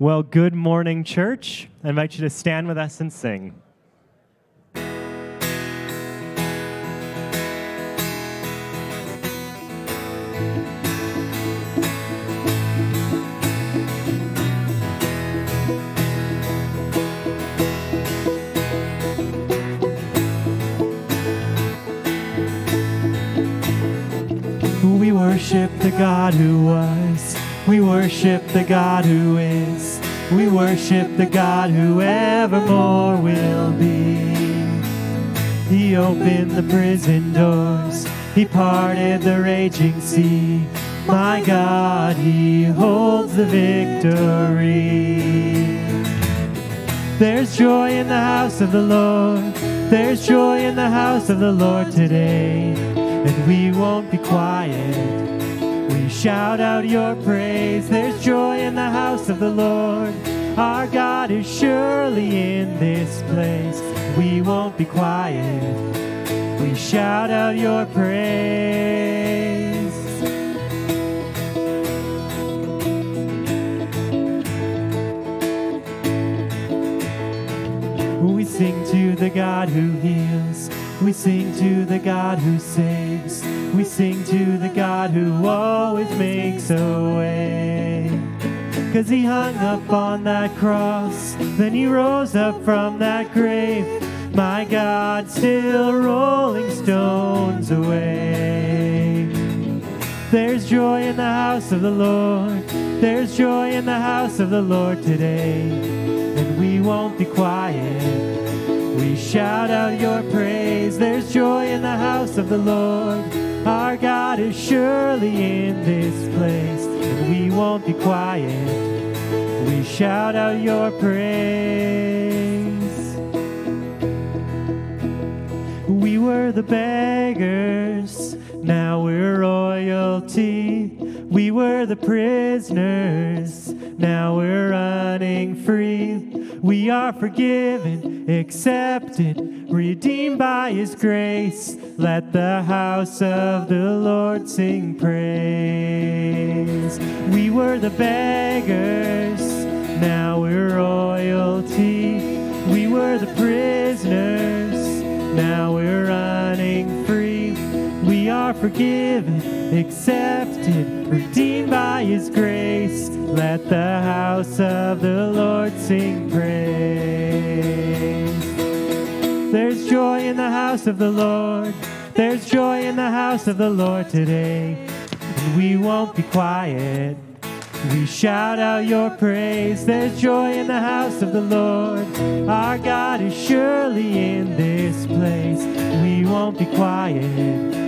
Well, good morning, church. I invite you to stand with us and sing. We worship the God who was. We worship the God who is. We worship the God who evermore will be. He opened the prison doors. He parted the raging sea. My God, He holds the victory. There's joy in the house of the Lord. There's joy in the house of the Lord today. And we won't be quiet. Shout out your praise. There's joy in the house of the Lord. Our God is surely in this place. We won't be quiet. We shout out your praise. We sing to the God who heals. We sing to the God who saves. We sing to the God who always makes a way. Cause he hung up on that cross, then he rose up from that grave. My God, still rolling stones away. There's joy in the house of the Lord. There's joy in the house of the Lord today. And we won't be quiet. We shout out your praise. There's joy in the house of the Lord. Our God is surely in this place. And we won't be quiet. We shout out your praise. We were the beggars, now we're royalty. We were the prisoners, now we're running free. We are forgiven, accepted, redeemed by His grace. Let the house of the Lord sing praise. We were the beggars, now we're royalty. We were the prisoners, now we're running are forgiven, accepted, redeemed by His grace. Let the house of the Lord sing praise. There's joy in the house of the Lord. There's joy in the house of the Lord today. And we won't be quiet. We shout out your praise. There's joy in the house of the Lord. Our God is surely in this place. We won't be quiet.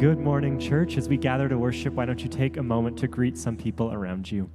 Good morning, church. As we gather to worship, why don't you take a moment to greet some people around you?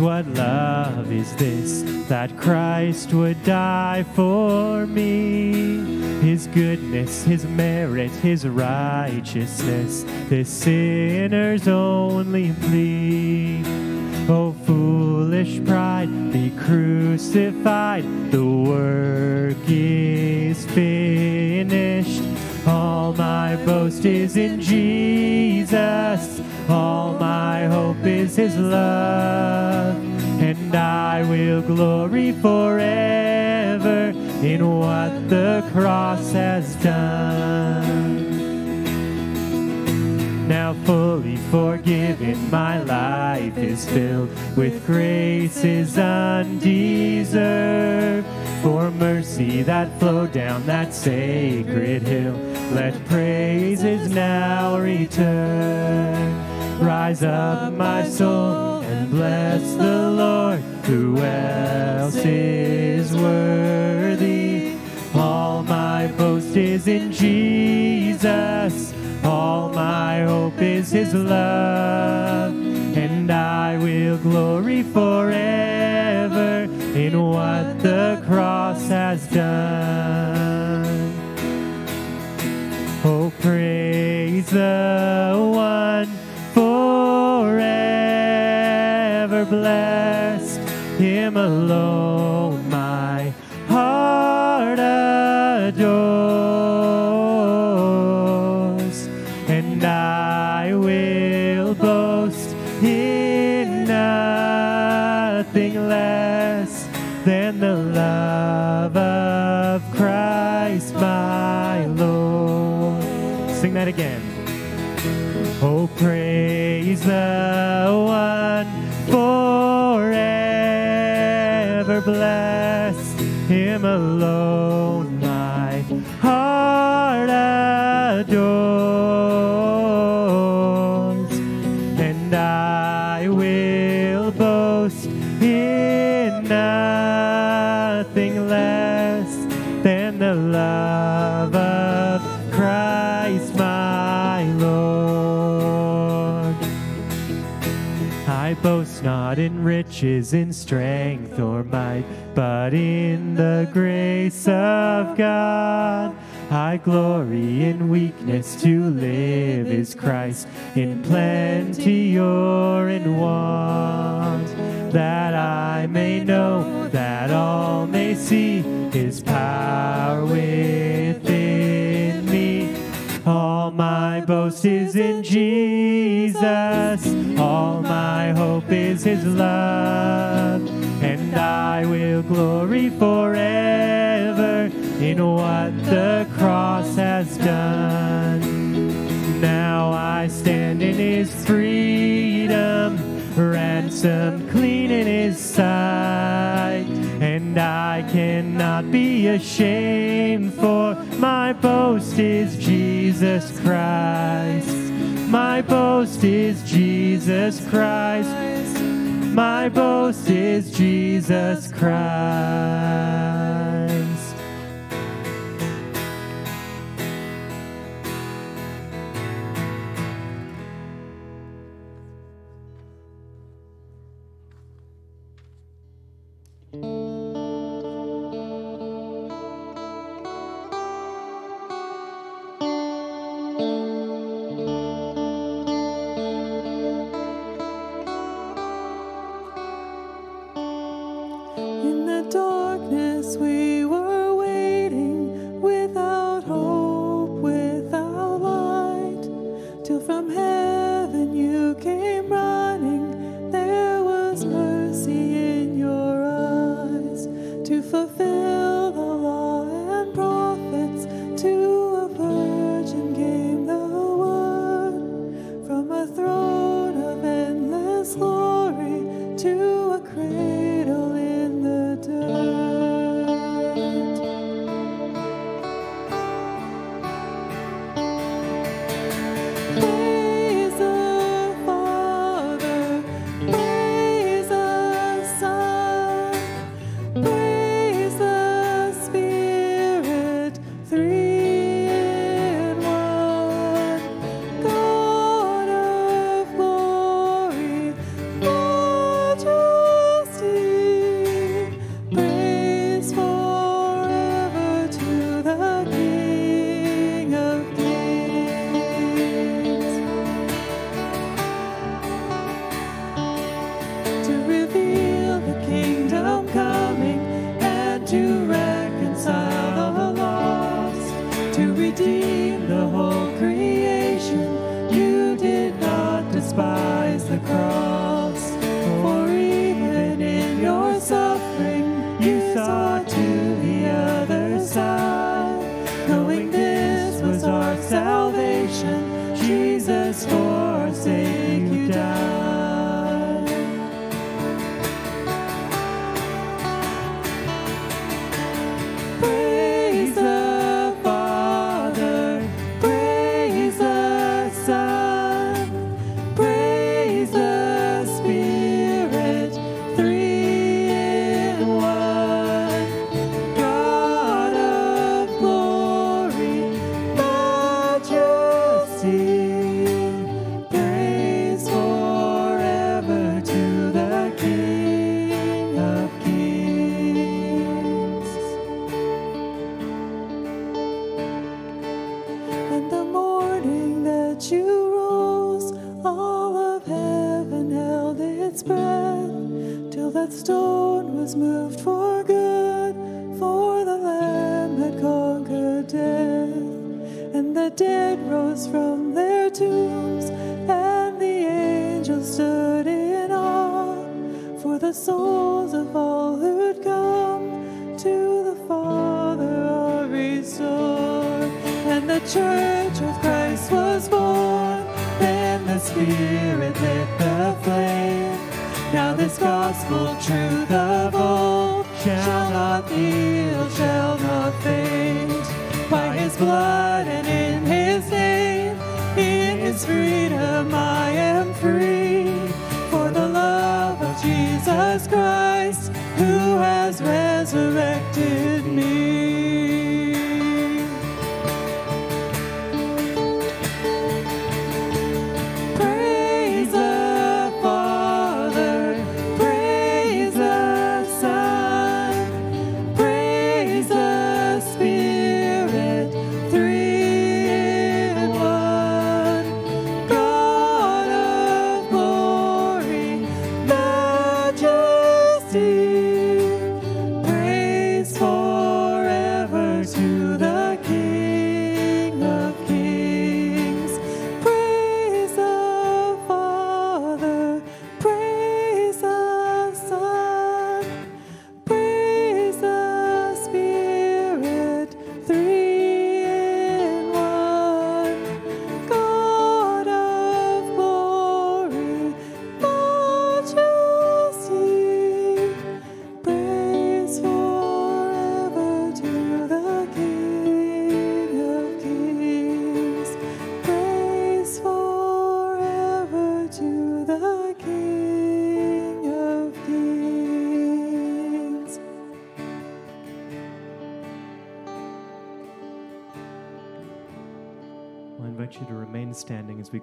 What love is this that Christ would die for me? His goodness, His merit, His righteousness, this sinner's only plea. Oh, foolish pride, be crucified, the work is finished. All my boast is in Jesus. All my hope is his love. And I will glory forever in what the cross has done. Now fully forgiven, my life is filled with graces undeserved. For mercy that flowed down that sacred hill, let praises now return. Rise up, my soul, and bless the Lord. Who else is worthy? All my boast is in Jesus. All my hope is his love. And I will glory forever in what the cross has done. Oh, praise the one him alone my heart adores, and I will boast in nothing less than the love of Christ my Lord. Sing that again. Oh, praise the him riches, in strength or might, but in the grace of God. I glory in weakness, to live is Christ, in plenty or in want, that I may know, that all may see his power within. All my boast is in Jesus. All my hope is his love. And I will glory forever in what the cross has done. Now I stand in his freedom, ransomed clean in his sight. I cannot be ashamed, for my boast is Jesus Christ. My boast is Jesus Christ. My boast is Jesus Christ.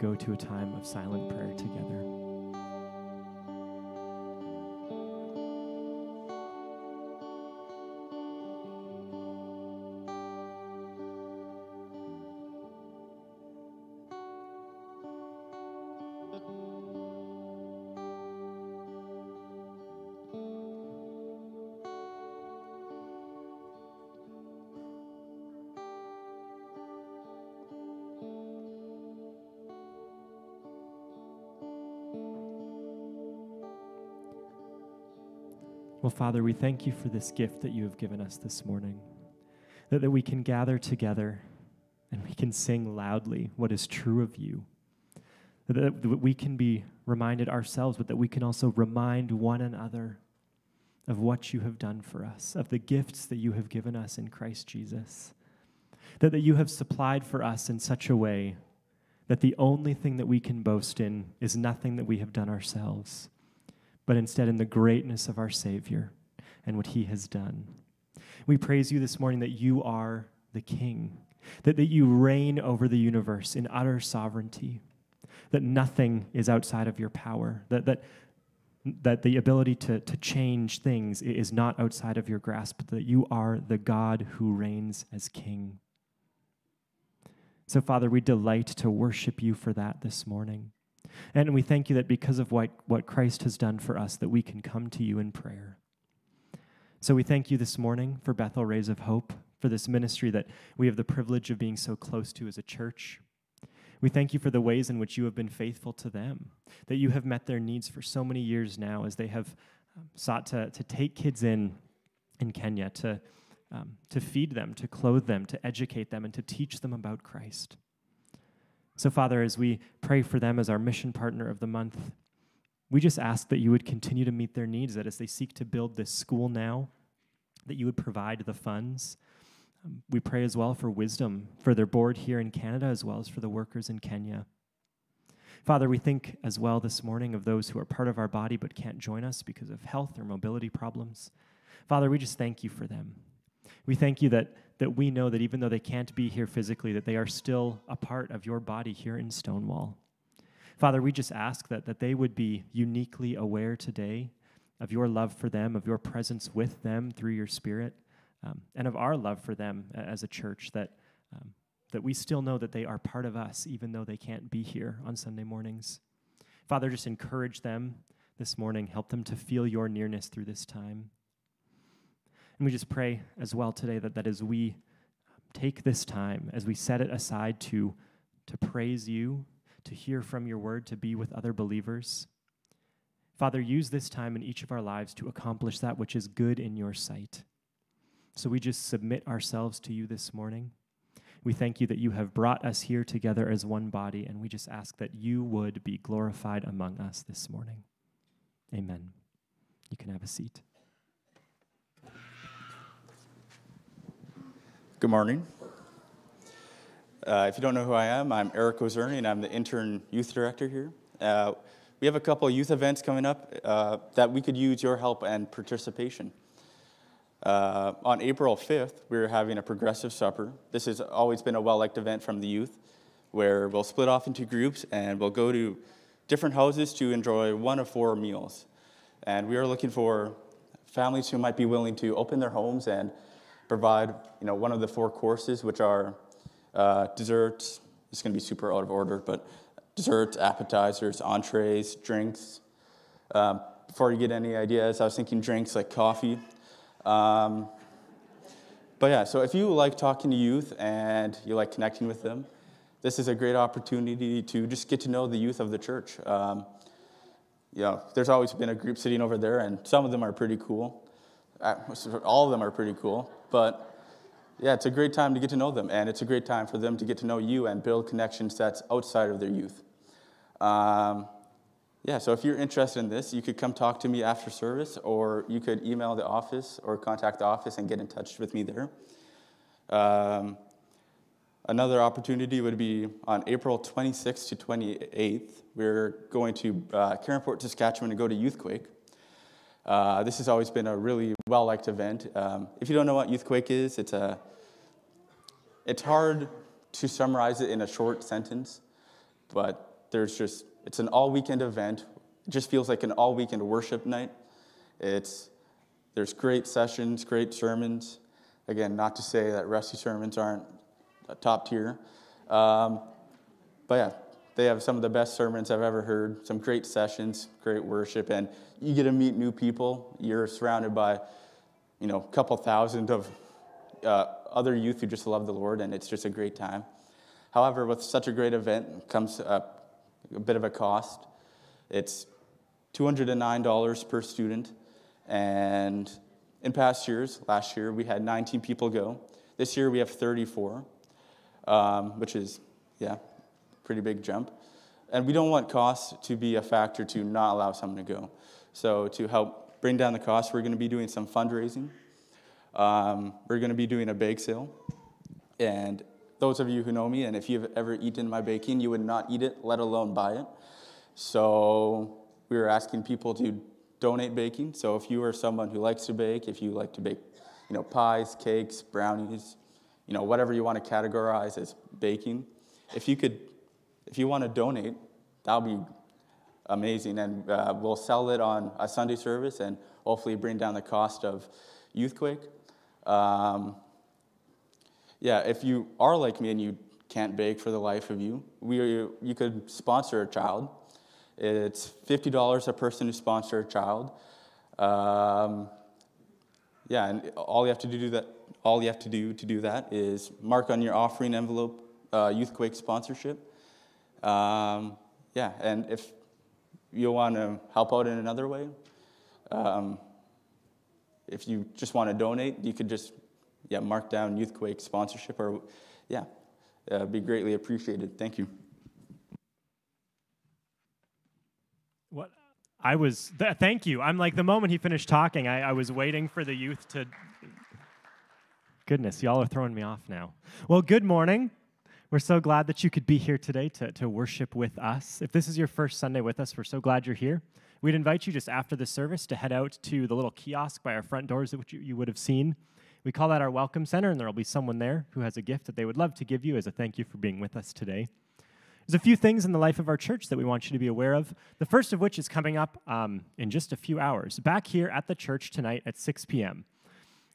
Go to a time of silent prayer together. Well, Father, we thank you for this gift that you have given us this morning. That, that we can gather together and we can sing loudly what is true of you. That, that we can be reminded ourselves, but that we can also remind one another of what you have done for us, of the gifts that you have given us in Christ Jesus. That, that you have supplied for us in such a way that the only thing that we can boast in is nothing that we have done ourselves but instead in the greatness of our Savior and what He has done. We praise you this morning that you are the King, that, that you reign over the universe in utter sovereignty, that nothing is outside of your power, that, that, that the ability to, to change things is not outside of your grasp, that you are the God who reigns as King. So, Father, we delight to worship you for that this morning. And we thank you that because of what, what Christ has done for us, that we can come to you in prayer. So we thank you this morning for Bethel Rays of Hope, for this ministry that we have the privilege of being so close to as a church. We thank you for the ways in which you have been faithful to them, that you have met their needs for so many years now as they have um, sought to, to take kids in in Kenya to, um, to feed them, to clothe them, to educate them, and to teach them about Christ. So, Father, as we pray for them as our mission partner of the month, we just ask that you would continue to meet their needs, that as they seek to build this school now, that you would provide the funds. Um, we pray as well for wisdom for their board here in Canada as well as for the workers in Kenya. Father, we think as well this morning of those who are part of our body but can't join us because of health or mobility problems. Father, we just thank you for them. We thank you that, that we know that even though they can't be here physically, that they are still a part of your body here in Stonewall. Father, we just ask that, that they would be uniquely aware today of your love for them, of your presence with them through your Spirit, um, and of our love for them as a church, that, um, that we still know that they are part of us, even though they can't be here on Sunday mornings. Father, just encourage them this morning, help them to feel your nearness through this time. And we just pray as well today that, that as we um, take this time, as we set it aside to, to praise you, to hear from your word, to be with other believers, Father, use this time in each of our lives to accomplish that which is good in your sight. So we just submit ourselves to you this morning. We thank you that you have brought us here together as one body, and we just ask that you would be glorified among us this morning. Amen. You can have a seat. Good morning. Uh, if you don't know who I am, I'm Eric Ozerny, and I'm the intern youth director here. Uh, we have a couple youth events coming up uh, that we could use your help and participation. Uh, on April 5th, we're having a progressive supper. This has always been a well liked event from the youth where we'll split off into groups and we'll go to different houses to enjoy one of four meals. And we are looking for families who might be willing to open their homes and provide you know, one of the four courses, which are uh, desserts. It's going to be super out of order, but desserts, appetizers, entrees, drinks. Um, before you get any ideas, I was thinking drinks like coffee. Um, but yeah, so if you like talking to youth and you like connecting with them, this is a great opportunity to just get to know the youth of the church. Um, you know, there's always been a group sitting over there, and some of them are pretty cool. Uh, all of them are pretty cool, but yeah, it's a great time to get to know them, and it's a great time for them to get to know you and build connections that's outside of their youth. Um, yeah, so if you're interested in this, you could come talk to me after service, or you could email the office or contact the office and get in touch with me there. Um, another opportunity would be on April 26th to 28th. We're going to uh, Caronport, Saskatchewan to go to Youthquake. Uh, this has always been a really well liked event. Um, if you don't know what Youthquake is, it's a it's hard to summarize it in a short sentence, but there's just, it's an all weekend event. It just feels like an all weekend worship night. It's, there's great sessions, great sermons. Again, not to say that Rusty sermons aren't top tier. Um, but yeah, they have some of the best sermons I've ever heard, some great sessions, great worship, and you get to meet new people. You're surrounded by, you know, a couple thousand of uh, other youth who just love the Lord, and it's just a great time. However, with such a great event comes a, a bit of a cost. It's $209 per student, and in past years, last year we had 19 people go. This year we have 34, um, which is, yeah, pretty big jump. And we don't want cost to be a factor to not allow someone to go. So to help bring down the cost, we're going to be doing some fundraising. Um, we're going to be doing a bake sale. And those of you who know me, and if you've ever eaten my baking, you would not eat it, let alone buy it. So we were asking people to donate baking. So if you are someone who likes to bake, if you like to bake, you know, pies, cakes, brownies, you know, whatever you want to categorize as baking, if you could, if you want to donate, that'll be amazing. And uh, we'll sell it on a Sunday service and hopefully bring down the cost of Youthquake. Um, yeah, if you are like me and you can't bake for the life of you, we, you could sponsor a child. It's $50 a person to sponsor a child. Um, yeah, and all you have to do that, all you have to do to do that is mark on your offering envelope uh, Youthquake sponsorship. Um, yeah, and if you want to help out in another way, um, if you just want to donate, you could just yeah mark down Youthquake sponsorship or yeah, uh, be greatly appreciated. Thank you. What I was, th- thank you. I'm like the moment he finished talking, I, I was waiting for the youth to. Goodness, y'all are throwing me off now. Well, good morning. We're so glad that you could be here today to, to worship with us. If this is your first Sunday with us, we're so glad you're here. We'd invite you just after the service to head out to the little kiosk by our front doors that you, you would have seen. We call that our Welcome Center, and there will be someone there who has a gift that they would love to give you as a thank you for being with us today. There's a few things in the life of our church that we want you to be aware of. The first of which is coming up um, in just a few hours, back here at the church tonight at 6 p.m.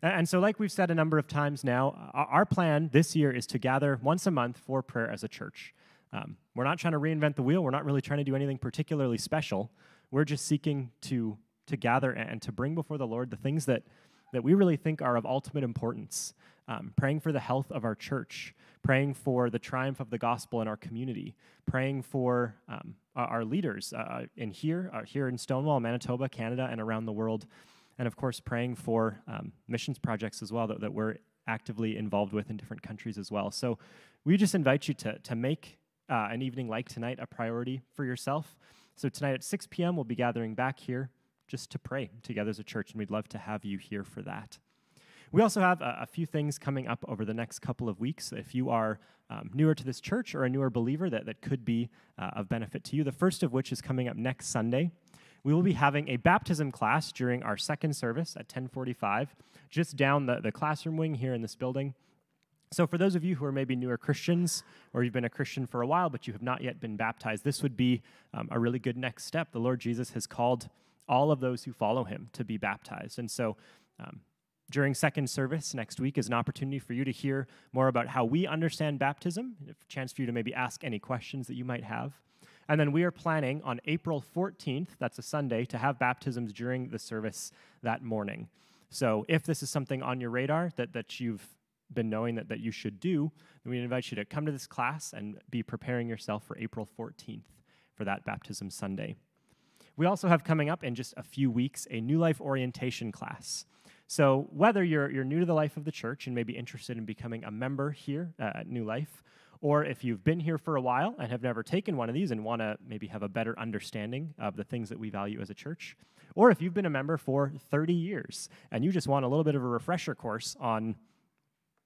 And so, like we've said a number of times now, our plan this year is to gather once a month for prayer as a church. Um, we're not trying to reinvent the wheel. We're not really trying to do anything particularly special. We're just seeking to, to gather and to bring before the Lord the things that, that we really think are of ultimate importance. Um, praying for the health of our church, praying for the triumph of the gospel in our community, praying for um, our leaders uh, in here, uh, here in Stonewall, Manitoba, Canada, and around the world and of course praying for um, missions projects as well that, that we're actively involved with in different countries as well. So we just invite you to, to make uh, an evening like tonight a priority for yourself. So tonight at 6 p.m., we'll be gathering back here just to pray together as a church, and we'd love to have you here for that. We also have a, a, few things coming up over the next couple of weeks. If you are um, newer to this church or a newer believer, that, that could be uh, of benefit to you. The first of which is coming up next Sunday we will be having a baptism class during our second service at 1045, just down the, the classroom wing here in this building. So, for those of you who are maybe newer Christians, or you've been a Christian for a while, but you have not yet been baptized, this would be um, a really good next step. The Lord Jesus has called all of those who follow him to be baptized. And so, um, during second service next week is an opportunity for you to hear more about how we understand baptism, a chance for you to maybe ask any questions that you might have. And then we are planning on April 14th, that's a Sunday, to have baptisms during the service that morning. So if this is something on your radar that, that you've been knowing that, that you should do, then we invite you to come to this class and be preparing yourself for April 14th for that baptism Sunday. We also have coming up in just a few weeks a New Life orientation class. So, whether you're, you're new to the life of the church and maybe interested in becoming a member here uh, at New Life, or if you've been here for a while and have never taken one of these and want to maybe have a better understanding of the things that we value as a church, or if you've been a member for 30 years and you just want a little bit of a refresher course on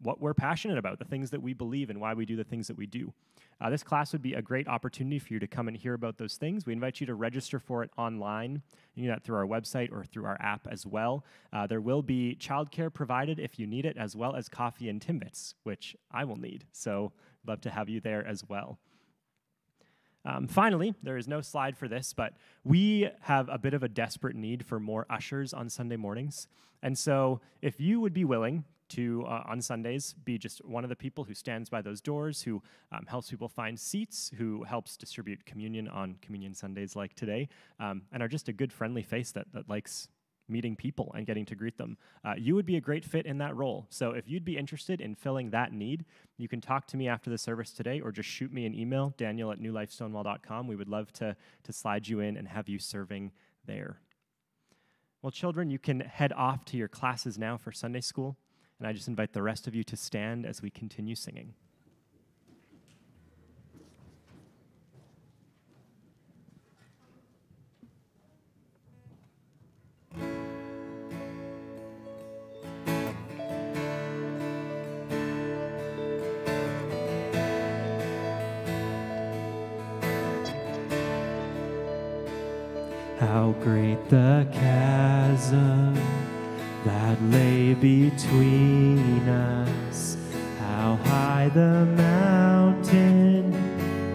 what we're passionate about, the things that we believe, and why we do the things that we do. Uh, this class would be a great opportunity for you to come and hear about those things. We invite you to register for it online. You do that through our website or through our app as well. Uh, there will be childcare provided if you need it, as well as coffee and Timbits, which I will need. So, love to have you there as well. Um, finally, there is no slide for this, but we have a bit of a desperate need for more ushers on Sunday mornings. And so, if you would be willing to, uh, on Sundays, be just one of the people who stands by those doors, who um, helps people find seats, who helps distribute communion on Communion Sundays like today, um, and are just a good, friendly face that, that likes meeting people and getting to greet them. Uh, you would be a great fit in that role. So if you'd be interested in filling that need, you can talk to me after the service today or just shoot me an email, daniel at newlifestonewall.com. We would love to, to slide you in and have you serving there. Well, children, you can head off to your classes now for Sunday school. And I just invite the rest of you to stand as we continue singing. How great the chasm that lay between us. How high the mountain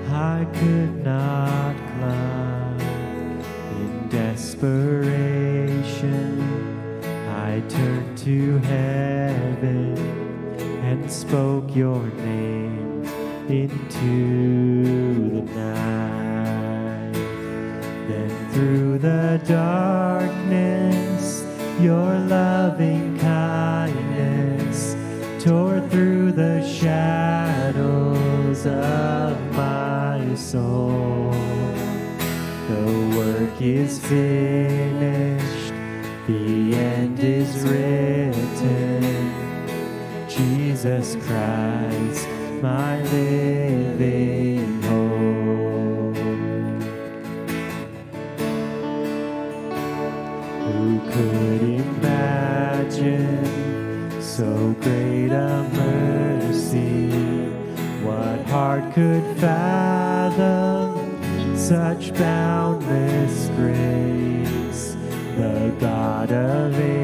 I could not climb. In desperation, I turned to heaven and spoke your name into darkness, your loving kindness tore through the shadows of my soul. The work is finished, the end is written. Jesus Christ, my living. could fathom such boundless grace, the God of Abraham.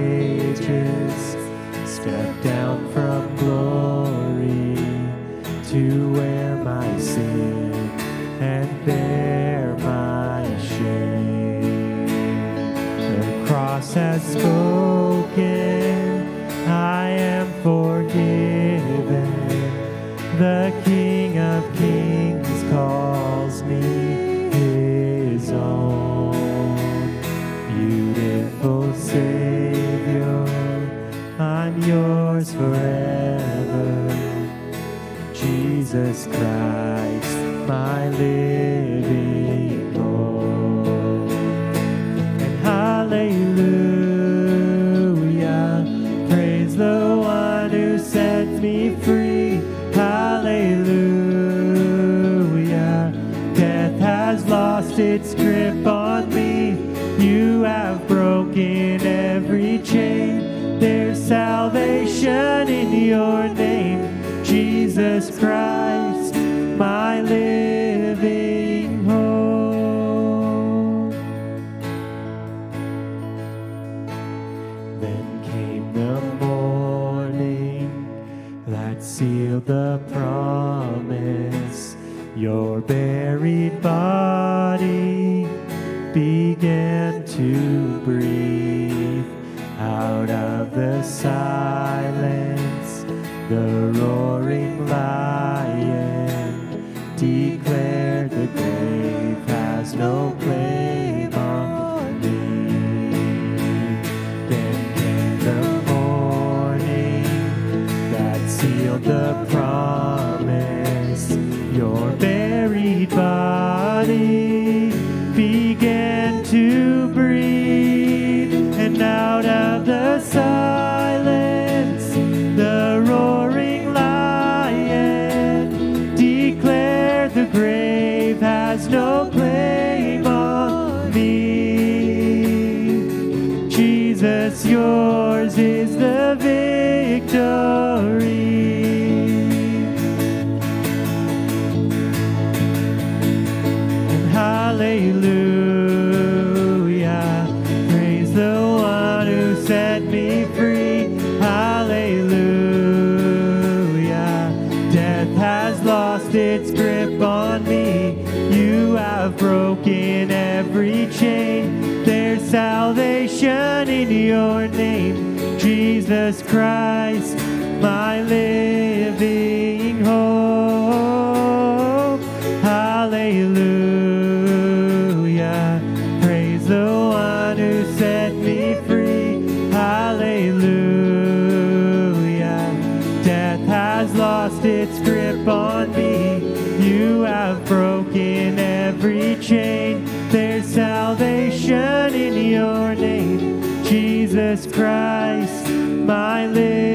Jesus Christ. Bye. salvation in your name, Jesus Christ, my living. Jesus Christ, my living.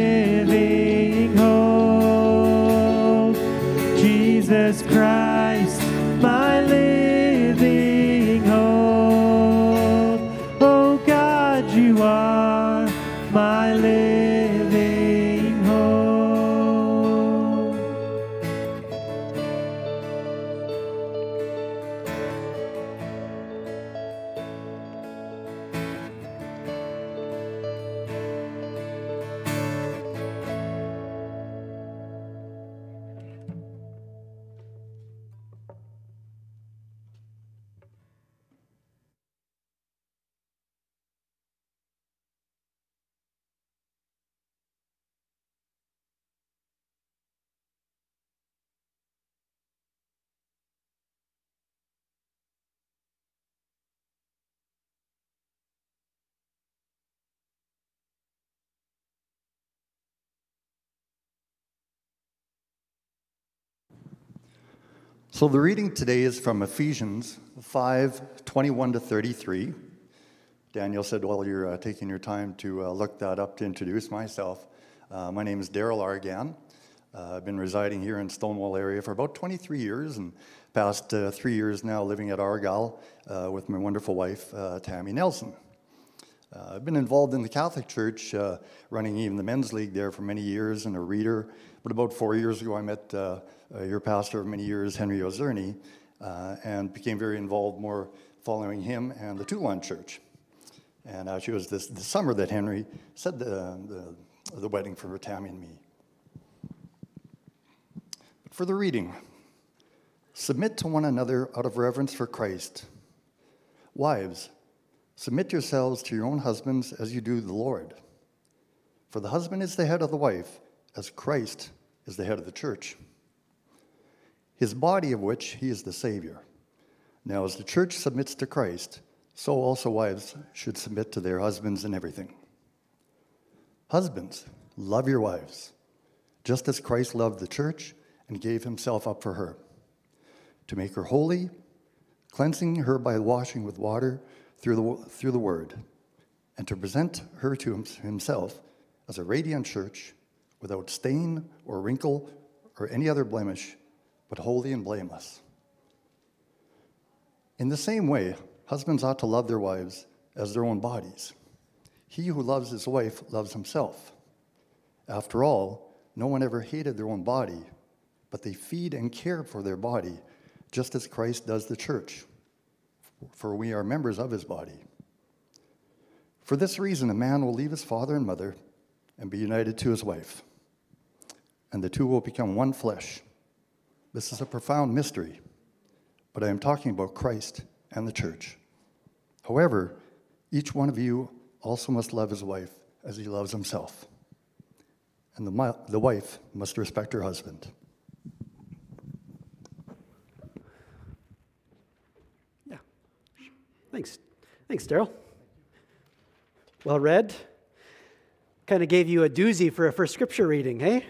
So the reading today is from Ephesians 5 21 to 33. Daniel said, Well, you're uh, taking your time to uh, look that up to introduce myself. Uh, my name is Daryl Argan. Uh, I've been residing here in Stonewall area for about 23 years and past uh, three years now living at Argyle uh, with my wonderful wife, Tammy Nelson. I've been involved in the Catholic Church, running even the men's league there for many years and a reader but about four years ago, I met uh, uh, your pastor of many years, Henry Ozerny, uh, and became very involved more following him and the Toulon Church. And actually, it was this, the summer that Henry said the, the, the wedding for Tammy and me. But for the reading, submit to one another out of reverence for Christ. Wives, submit yourselves to your own husbands as you do the Lord. For the husband is the head of the wife, as Christ is the head of the church, his body of which he is the Savior. Now, as the church submits to Christ, so also wives should submit to their husbands in everything. Husbands, love your wives, just as Christ loved the church and gave himself up for her, to make her holy, cleansing her by washing with water through the, through the word, and to present her to himself as a radiant church without stain or wrinkle or any other blemish, but holy and blameless. In the same way, Husbands ought to love their wives as their own bodies. He who loves his wife loves himself. After all, no one ever hated their own body, but they feed and care for their body, just as Christ does the church, for we are members of his body. For this reason, a man will leave his father and mother and be united to his wife, and the two will become one flesh. This is a profound mystery, but I am talking about Christ and the church. However, each one of you also must love his wife as he loves himself. And the, the wife must respect her husband. Yeah. Thanks. Thanks, Daryl. Well read. Kind of gave you a doozy for a first scripture reading, hey?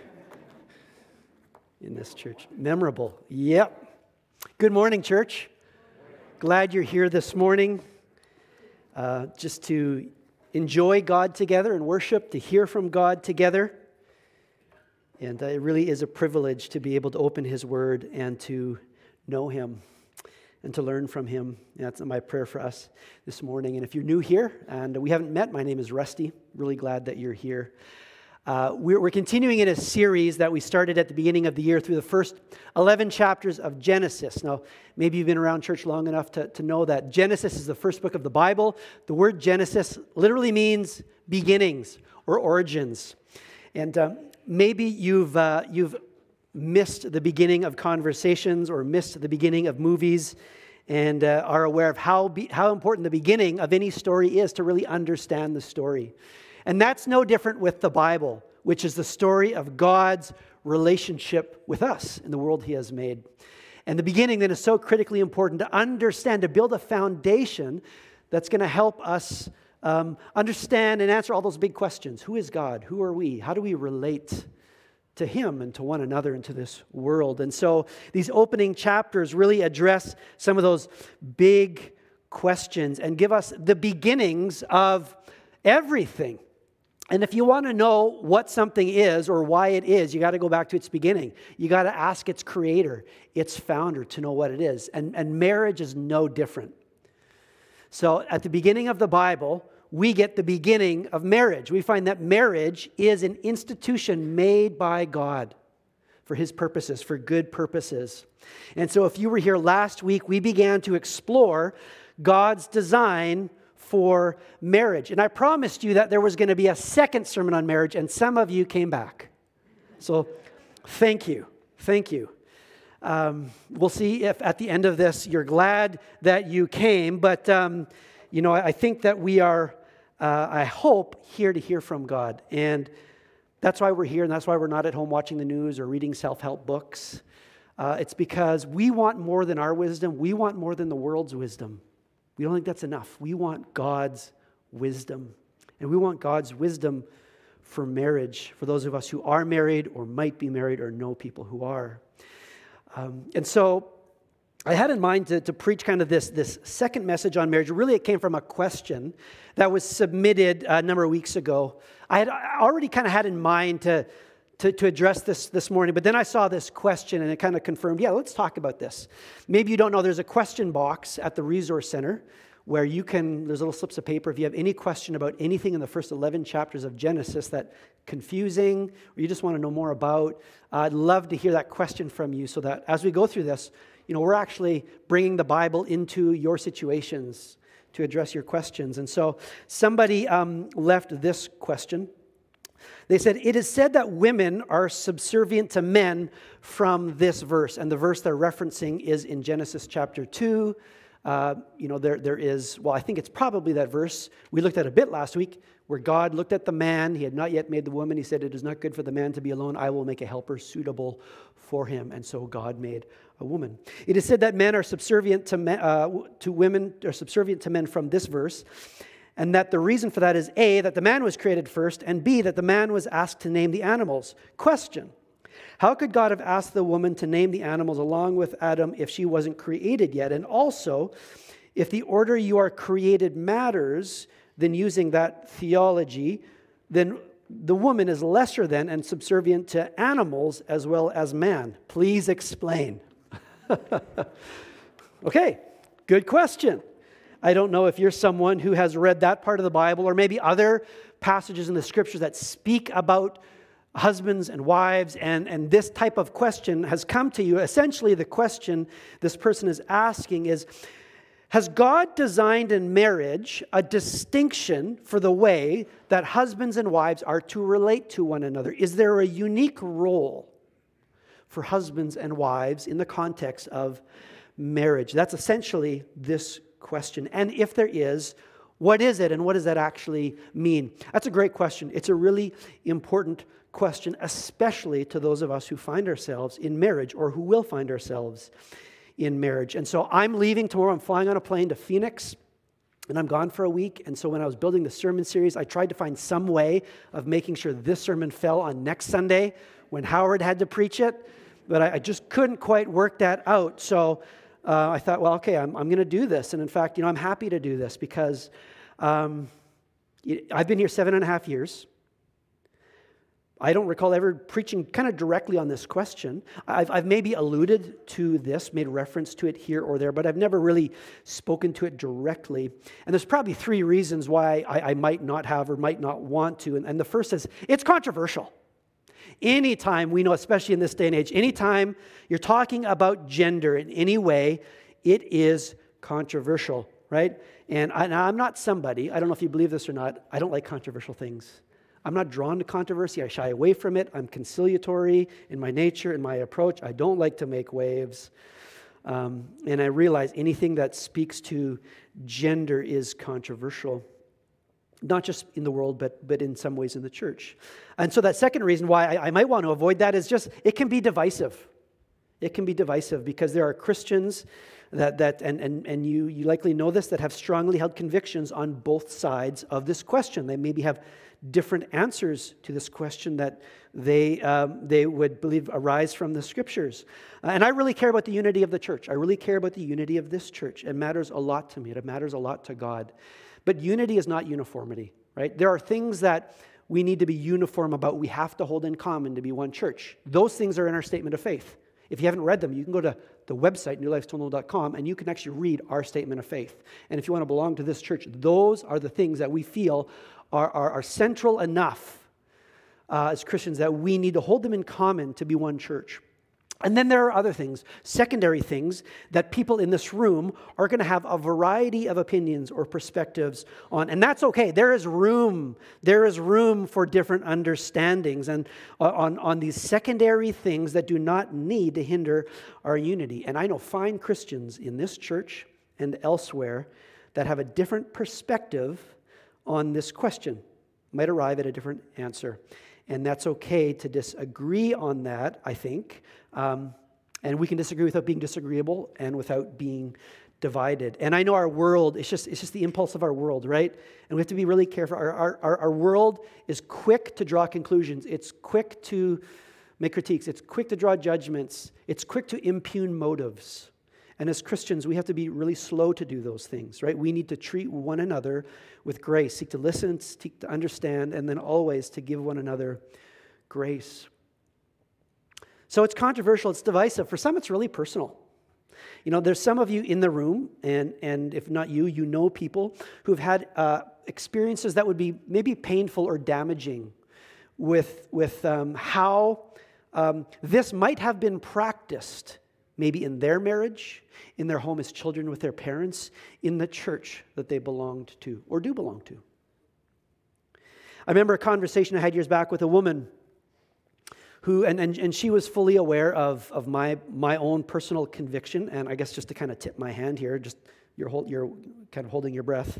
In this church. Memorable. Yep. Good morning, church. Glad you're here this morning uh, just to enjoy God together and worship, to hear from God together. And uh, it really is a privilege to be able to open His Word and to know Him and to learn from Him. That's my prayer for us this morning. And if you're new here and we haven't met, my name is Rusty. Really glad that you're here. Uh, we're, we're, continuing in a series that we started at the beginning of the year through the first 11 chapters of Genesis. Now, maybe you've been around church long enough to, to know that Genesis is the first book of the Bible. The word Genesis literally means beginnings or origins. And uh, maybe you've, uh, you've missed the beginning of conversations or missed the beginning of movies and uh, are aware of how, be, how important the beginning of any story is to really understand the story. And that's no different with the Bible, which is the story of God's relationship with us in the world He has made. And the beginning then is so critically important to understand, to build a foundation that's going to help us um, understand and answer all those big questions Who is God? Who are we? How do we relate? to him and to one another and to this world. And so these opening chapters really address some of those big questions and give us the beginnings of everything and if you want to know what something is or why it is, you got to go back to its beginning. You got to ask its creator, its founder, to know what it is. And, and marriage is no different. So at the beginning of the Bible, we get the beginning of marriage. We find that marriage is an institution made by God for his purposes, for good purposes. And so if you were here last week, we began to explore God's design for marriage. And I promised you that there was going to be a second sermon on marriage, and some of you came back. So thank you. Thank you. Um, we'll see if at the end of this you're glad that you came, but um, you know, I, think that we are, uh, I hope, here to hear from God. And that's why we're here, and that's why we're not at home watching the news or reading self help books. Uh, it's because we want more than our wisdom, we want more than the world's wisdom. We don't think that's enough. We want God's wisdom. And we want God's wisdom for marriage, for those of us who are married or might be married or know people who are. Um, and so I had in mind to, to preach kind of this, this second message on marriage. Really, it came from a question that was submitted a number of weeks ago. I had already kind of had in mind to, to, to address this this morning, but then I saw this question and it kind of confirmed yeah, let's talk about this. Maybe you don't know there's a question box at the Resource Center where you can, there's little slips of paper. If you have any question about anything in the first 11 chapters of Genesis that confusing or you just want to know more about, I'd love to hear that question from you so that as we go through this, you know, we're actually bringing the Bible into your situations to address your questions. And so somebody um, left this question. They said, It is said that women are subservient to men from this verse. And the verse they're referencing is in Genesis chapter 2. Uh, you know, there, there is, well, I think it's probably that verse we looked at a bit last week where God looked at the man. He had not yet made the woman. He said, It is not good for the man to be alone. I will make a helper suitable for him. And so God made a woman. It is said that men are subservient to, men, uh, to women, are subservient to men from this verse. And that the reason for that is A, that the man was created first, and B, that the man was asked to name the animals. Question how could God have asked the woman to name the animals along with Adam if she wasn't created yet? And also, if the order you are created matters, then using that theology, then the woman is lesser than and subservient to animals as well as man. Please explain. okay, good question. I don't know if you're someone who has read that part of the Bible or maybe other passages in the scriptures that speak about husbands and wives, and, and this type of question has come to you. Essentially, the question this person is asking is Has God designed in marriage a distinction for the way that husbands and wives are to relate to one another? Is there a unique role for husbands and wives in the context of marriage? That's essentially this question. And if there is, what is it and what does that actually mean? That's a great question. It's a really important question, especially to those of us who find ourselves in marriage or who will find ourselves in marriage. And so I'm leaving tomorrow. I'm flying on a plane to Phoenix. And I'm gone for a week. And so when I was building the sermon series, I tried to find some way of making sure this sermon fell on next Sunday when Howard had to preach it. But I, I just couldn't quite work that out. So uh, I thought, well, okay, I'm, I'm going to do this. And in fact, you know, I'm happy to do this because um, I've been here seven and a half years. I don't recall ever preaching kind of directly on this question. I've, I've, maybe alluded to this, made reference to it here or there, but I've never really spoken to it directly. And there's probably three reasons why I, I might not have or might not want to. And, and the first is it's controversial. Anytime we know, especially in this day and age, anytime you're talking about gender in any way, it is controversial, right? And I, I'm not somebody, I don't know if you believe this or not, I don't like controversial things. I'm not drawn to controversy. I shy away from it. I'm conciliatory in my nature, in my approach. I don't like to make waves. Um, and I realize anything that speaks to gender is controversial, not just in the world, but, but in some ways in the church. And so, that second reason why I, I might want to avoid that is just it can be divisive. It can be divisive because there are Christians that, that and, and, and you, you likely know this, that have strongly held convictions on both sides of this question. They maybe have different answers to this question that they, um, they would believe arise from the scriptures. And I really care about the unity of the church. I really care about the unity of this church. It matters a lot to me, it matters a lot to God. But unity is not uniformity, right? There are things that we need to be uniform about, we have to hold in common to be one church. Those things are in our statement of faith. If you haven't read them, you can go to the website, newlifestonewall.com, and you can actually read our statement of faith. And if you want to belong to this church, those are the things that we feel are, are, are central enough uh, as Christians that we need to hold them in common to be one church. And then there are other things, secondary things, that people in this room are going to have a variety of opinions or perspectives on. And that's okay. There is room. There is room for different understandings and uh, on, on these secondary things that do not need to hinder our unity. And I know fine Christians in this church and elsewhere that have a different perspective on this question might arrive at a different answer. And that's okay to disagree on that, I think. Um, and we can disagree without being disagreeable and without being divided. And I know our world, it's just, it's just the impulse of our world, right? And we have to be really careful. Our, our, our world is quick to draw conclusions, it's quick to make critiques, it's quick to draw judgments, it's quick to impugn motives. And as Christians, we have to be really slow to do those things, right? We need to treat one another with grace, seek to listen, seek to understand, and then always to give one another grace. So it's controversial, it's divisive. For some, it's really personal. You know, there's some of you in the room, and, and if not you, you know people who've had uh, experiences that would be maybe painful or damaging with, with um, how um, this might have been practiced maybe in their marriage, in their home as children with their parents, in the church that they belonged to or do belong to. I remember a conversation I had years back with a woman who, and, and, and she was fully aware of, of my, my own personal conviction, and I guess just to kind of tip my hand here, just you're, hold, you're kind of holding your breath.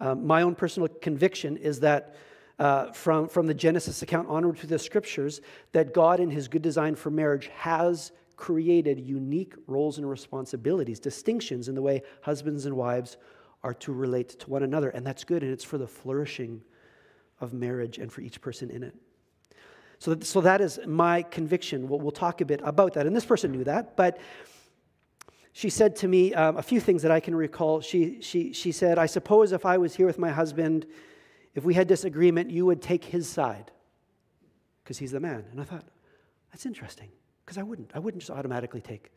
Um, my own personal conviction is that uh, from, from the Genesis account onward to the scriptures, that God, in his good design for marriage, has created unique roles and responsibilities, distinctions in the way husbands and wives are to relate to one another. And that's good, and it's for the flourishing of marriage and for each person in it. So, so that is my conviction. We'll, we'll talk a bit about that. And this person knew that, but she said to me um, a few things that I can recall. She, she, she said, I suppose if I was here with my husband, if we had disagreement, you would take his side because he's the man. And I thought, that's interesting because I wouldn't. I wouldn't just automatically take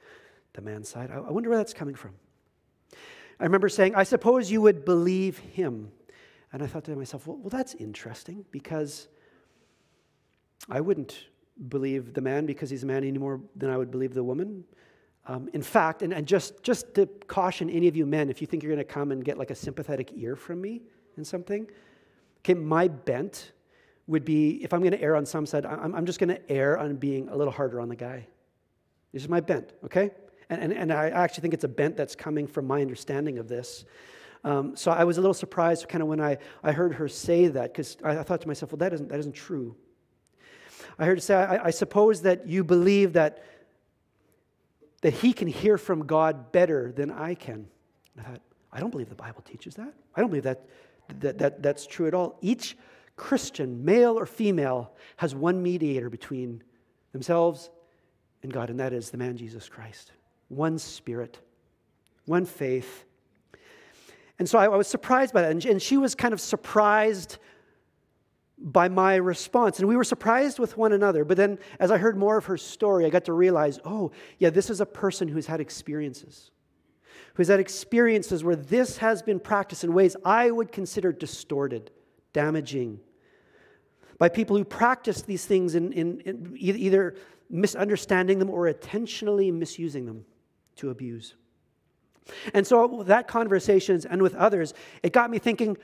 the man's side. I, wonder where that's coming from. I remember saying, I suppose you would believe him. And I thought to myself, well, well that's interesting because I wouldn't believe the man because he's a man any more than I would believe the woman. Um, in fact, and, and just, just to caution any of you men, if you think you're going to come and get like a sympathetic ear from me in something, okay, my bent would be if I'm going to err on some side, I'm, I'm just going to err on being a little harder on the guy. This is my bent, okay? And, and, and I actually think it's a bent that's coming from my understanding of this. Um, so I was a little surprised kind of when I, I heard her say that because I, I, thought to myself, well, that isn't, that isn't true. I heard her say, I, I suppose that you believe that, that he can hear from God better than I can. I thought, I don't believe the Bible teaches that. I don't believe that, that, that that's true at all. Each Christian, male or female, has one mediator between themselves and God, and that is the man Jesus Christ. One spirit, one faith. And so I, I was surprised by that. And, and she was kind of surprised by my response. And we were surprised with one another. But then, as I heard more of her story, I got to realize oh, yeah, this is a person who's had experiences, who's had experiences where this has been practiced in ways I would consider distorted, damaging, by people who practice these things in, in, in either misunderstanding them or intentionally misusing them to abuse. And so, that conversations and with others, it got me thinking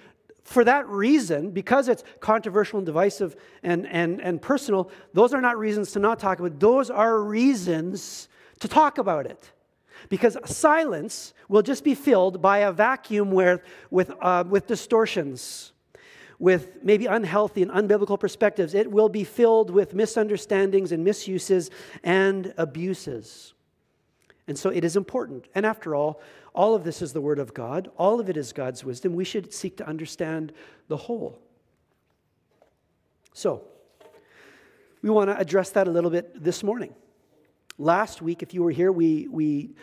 for that reason, because it's controversial and divisive and, and, and personal, those are not reasons to not talk about it. Those are reasons to talk about it. Because silence will just be filled by a vacuum where, with, uh, with distortions with maybe unhealthy and unbiblical perspectives. It will be filled with misunderstandings and misuses and abuses. And so it is important. And after all, all of this is the Word of God, all of it is God's wisdom. We should seek to understand the whole. So, we want to address that a little bit this morning. Last week, if you were here, we, we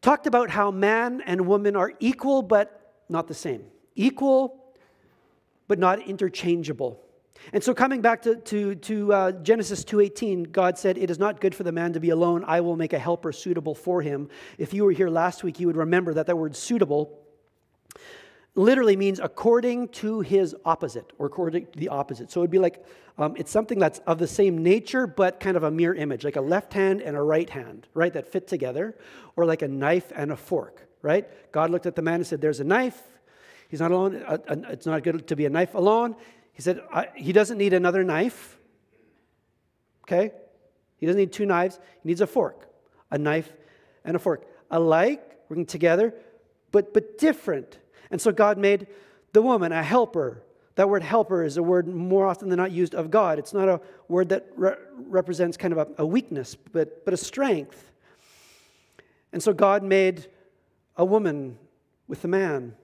talked about how man and woman are equal but not the same. Equal but not interchangeable. And so coming back to, to, to uh, Genesis 2.18, God said, It is not good for the man to be alone. I will make a helper suitable for him. If you were here last week, you would remember that that word suitable literally means according to his opposite or according to the opposite. So it would be like um, it's something that's of the same nature, but kind of a mirror image, like a left hand and a right hand, right, that fit together, or like a knife and a fork, right? God looked at the man and said, There's a knife, He's not alone. It's not good to be a knife alone. He said he doesn't need another knife. Okay? He doesn't need two knives. He needs a fork, a knife and a fork. Alike, working together, but, but different. And so God made the woman a helper. That word helper is a word more often than not used of God. It's not a word that re- represents kind of a, a weakness, but, but a strength. And so God made a woman with a man.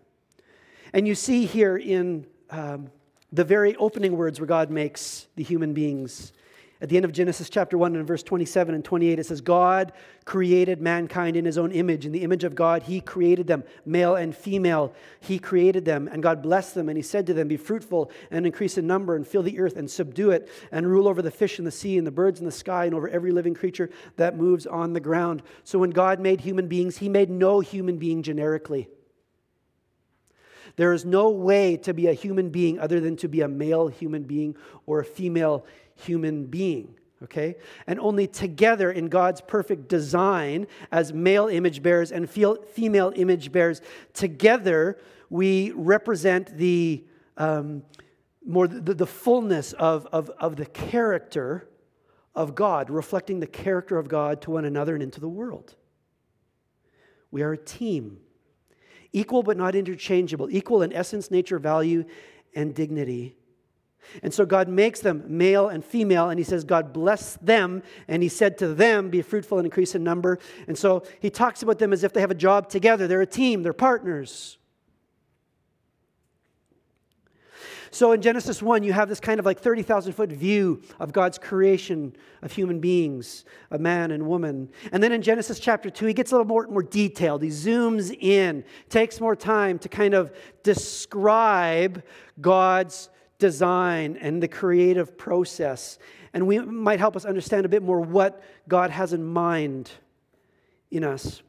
And you see here in um, the very opening words where God makes the human beings At the end of Genesis chapter 1 and verse 27 and 28, it says, God created mankind in his own image. In the image of God, he created them, male and female. He created them, and God blessed them, and he said to them, Be fruitful and increase in number, and fill the earth and subdue it, and rule over the fish in the sea, and the birds in the sky, and over every living creature that moves on the ground. So when God made human beings, he made no human being generically. There is no way to be a human being other than to be a male human being or a female human being. Okay? And only together in God's perfect design as male image bearers and female image bearers, together we represent the um, more the, the fullness of, of, of the character of God, reflecting the character of God to one another and into the world. We are a team equal but not interchangeable, equal in essence, nature, value, and dignity. And so God makes them male and female, and He says, God bless them. And He said to them, Be fruitful and increase in number. And so He talks about them as if they have a job together. They're a team, they're partners. So in Genesis 1, you have this kind of like 30,000 foot view of God's creation of human beings, a man and woman. And then in Genesis chapter 2, he gets a little more, more detailed. He zooms in, takes more time to kind of describe God's design and the creative process. And we might help us understand a bit more what God has in mind in us.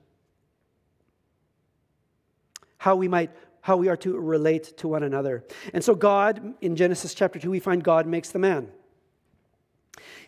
How we might how we are to relate to one another. And so, God, in Genesis chapter 2, we find God makes the man.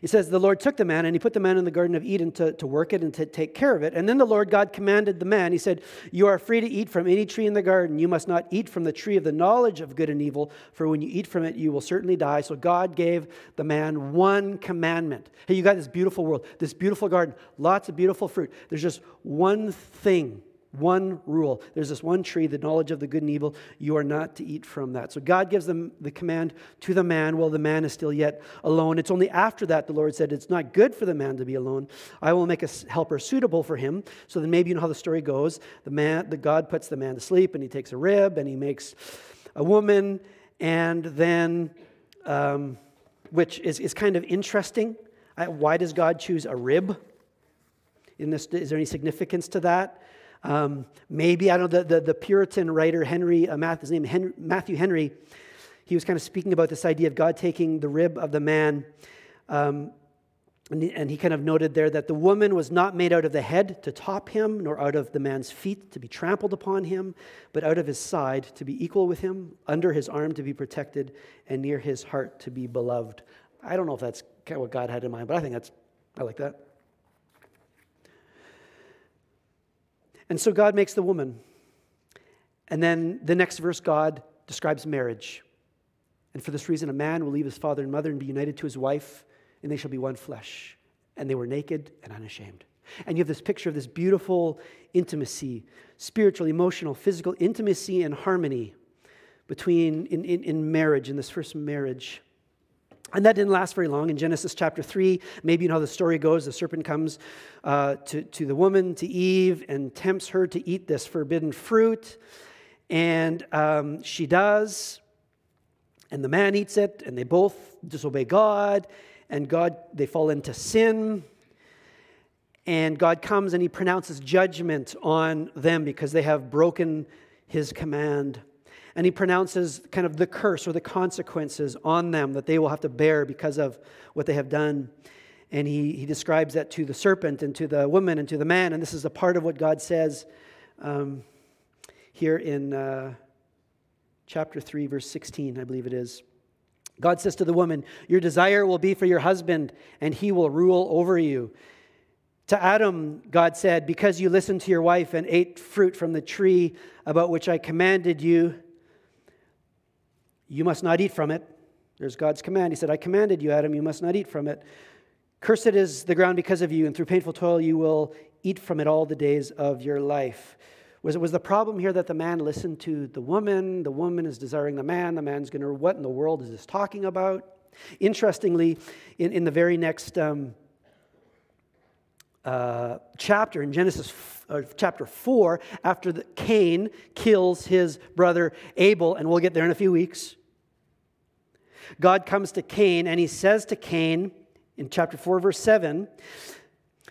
He says, The Lord took the man and he put the man in the Garden of Eden to, to work it and to take care of it. And then the Lord God commanded the man, He said, You are free to eat from any tree in the garden. You must not eat from the tree of the knowledge of good and evil, for when you eat from it, you will certainly die. So God gave the man one commandment. Hey, you got this beautiful world, this beautiful garden, lots of beautiful fruit. There's just one thing one rule. There's this one tree, the knowledge of the good and evil. You are not to eat from that. So God gives them the command to the man while the man is still yet alone. It's only after that the Lord said, It's not good for the man to be alone. I will make a helper suitable for him. So then maybe you know how the story goes. The man, the God puts the man to sleep and he takes a rib and he makes a woman. And then, um, which is, is kind of interesting. Why does God choose a rib? In this, is there any significance to that? Um, maybe, I don't know, the, the, the Puritan writer Henry, uh, Matthew, his name Henry, Matthew Henry, he was kind of speaking about this idea of God taking the rib of the man. Um, and, he, and he kind of noted there that the woman was not made out of the head to top him, nor out of the man's feet to be trampled upon him, but out of his side to be equal with him, under his arm to be protected, and near his heart to be beloved. I don't know if that's kind of what God had in mind, but I think that's, I like that. And so God makes the woman. And then the next verse, God describes marriage. And for this reason, a man will leave his father and mother and be united to his wife, and they shall be one flesh. And they were naked and unashamed. And you have this picture of this beautiful intimacy, spiritual, emotional, physical intimacy and harmony between in, in, in marriage, in this first marriage. And that didn't last very long. In Genesis chapter 3, maybe you know how the story goes. The serpent comes uh, to, to the woman, to Eve, and tempts her to eat this forbidden fruit. And um, she does. And the man eats it, and they both disobey God. And God, they fall into sin. And God comes and he pronounces judgment on them because they have broken his command and he pronounces kind of the curse or the consequences on them that they will have to bear because of what they have done. And he, he describes that to the serpent and to the woman and to the man. And this is a part of what God says um, here in uh, chapter 3, verse 16, I believe it is. God says to the woman, Your desire will be for your husband, and he will rule over you. To Adam, God said, Because you listened to your wife and ate fruit from the tree about which I commanded you, you must not eat from it. There's God's command. He said, I commanded you, Adam, you must not eat from it. Cursed is the ground because of you, and through painful toil you will eat from it all the days of your life. Was, was the problem here that the man listened to the woman? The woman is desiring the man. The man's going to, what in the world is this talking about? Interestingly, in, in the very next um, uh, chapter, in Genesis uh, chapter 4, after the, Cain kills his brother Abel, and we'll get there in a few weeks, God comes to Cain and he says to Cain in chapter 4, verse 7.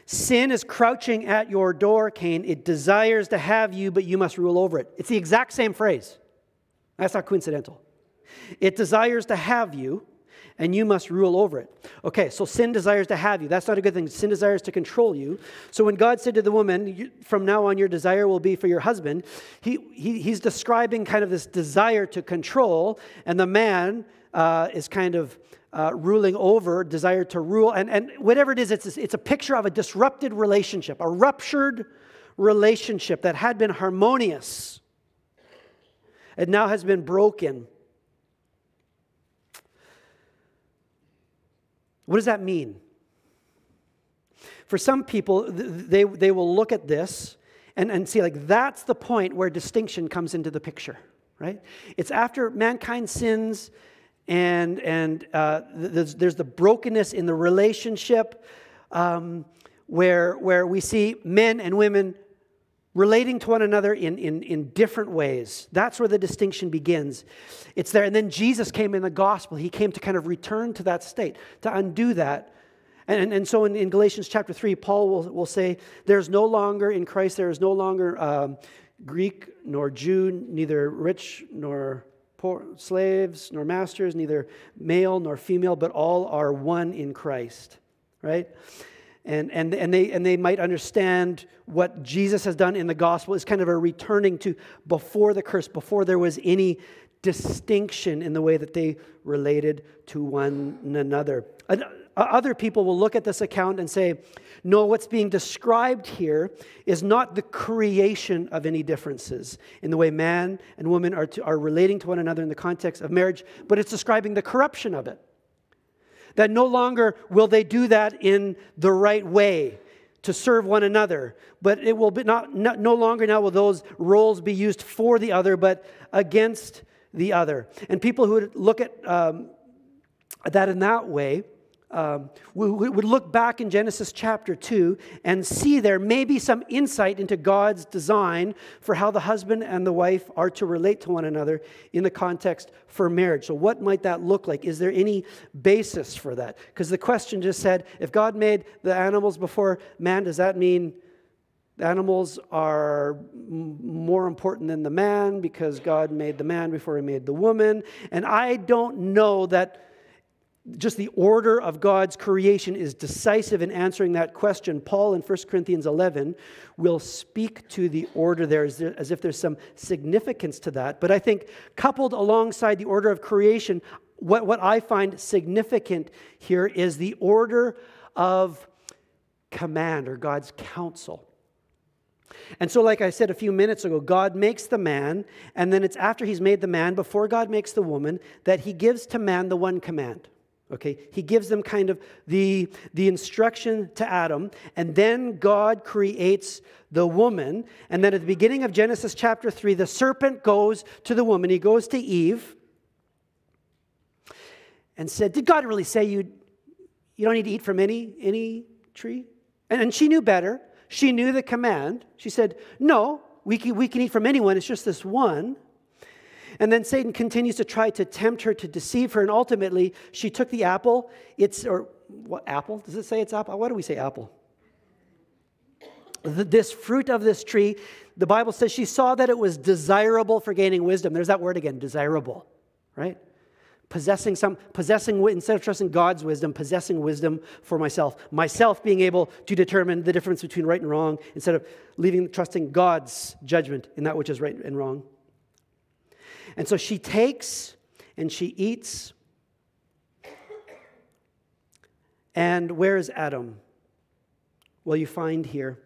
Sin is crouching at your door, Cain. It desires to have you, but you must rule over it. It's the exact same phrase. That's not coincidental. It desires to have you, and you must rule over it. Okay, so sin desires to have you. That's not a good thing. Sin desires to control you. So when God said to the woman, From now on, your desire will be for your husband, he, he he's describing kind of this desire to control, and the man uh, is kind of. Uh, ruling over, desire to rule, and, and whatever it is, it's, it's a picture of a disrupted relationship, a ruptured relationship that had been harmonious. It now has been broken. What does that mean? For some people, they, they will look at this and, and see, like, that's the point where distinction comes into the picture, right? It's after mankind sins and, and uh, there's, there's, the brokenness in the relationship um, where, where we see men and women relating to one another in, in, in different ways. That's where the distinction begins. It's there. And then Jesus came in the gospel. He came to kind of return to that state, to undo that. And, and, and so in, in, Galatians chapter 3, Paul will, will say, There's no longer in Christ, there is no longer um, Greek nor Jew, neither rich nor poor, slaves nor masters, neither male nor female, but all are one in Christ, right? and, and, and, they, and they might understand what Jesus has done in the gospel is kind of a returning to before the curse, before there was any distinction in the way that they related to one another. Other people will look at this account and say, no, what's being described here is not the creation of any differences in the way man and woman are, to, are relating to one another in the context of marriage, but it's describing the corruption of it that no longer will they do that in the right way to serve one another, but it will be not, not, no longer now will those roles be used for the other, but against the other. And people who look at um, that in that way um, we, we would look back in Genesis chapter 2 and see there may be some insight into God's design for how the husband and the wife are to relate to one another in the context for marriage. So, what might that look like? Is there any basis for that? Because the question just said if God made the animals before man, does that mean animals are more important than the man because God made the man before he made the woman? And I don't know that just the order of God's creation is decisive in answering that question. Paul in 1 Corinthians 11 will speak to the order there as, there as, if there's some significance to that. But I think, coupled alongside the order of creation, what, what I find significant here is the order of command or God's counsel. And so, like I said a few minutes ago, God makes the man, and then it's after he's made the man, before God makes the woman, that he gives to man the one command. Okay, he gives them kind of the, the instruction to Adam, and then God creates the woman. And then at the beginning of Genesis chapter 3, the serpent goes to the woman, he goes to Eve and said, Did God really say you, you don't need to eat from any, any tree? And, and she knew better. She knew the command. She said, No, we can, we can eat from anyone, it's just this one. And then Satan continues to try to tempt her, to deceive her, and ultimately she took the apple. It's, or what, apple? Does it say it's apple? Why do we say apple? This fruit of this tree, the Bible says she saw that it was desirable for gaining wisdom. There's that word again, desirable, right? Possessing some, possessing, instead of trusting God's wisdom, possessing wisdom for myself. Myself being able to determine the difference between right and wrong instead of leaving, trusting God's judgment in that which is right and wrong. And so she takes and she eats. And where is Adam? Well, you find here.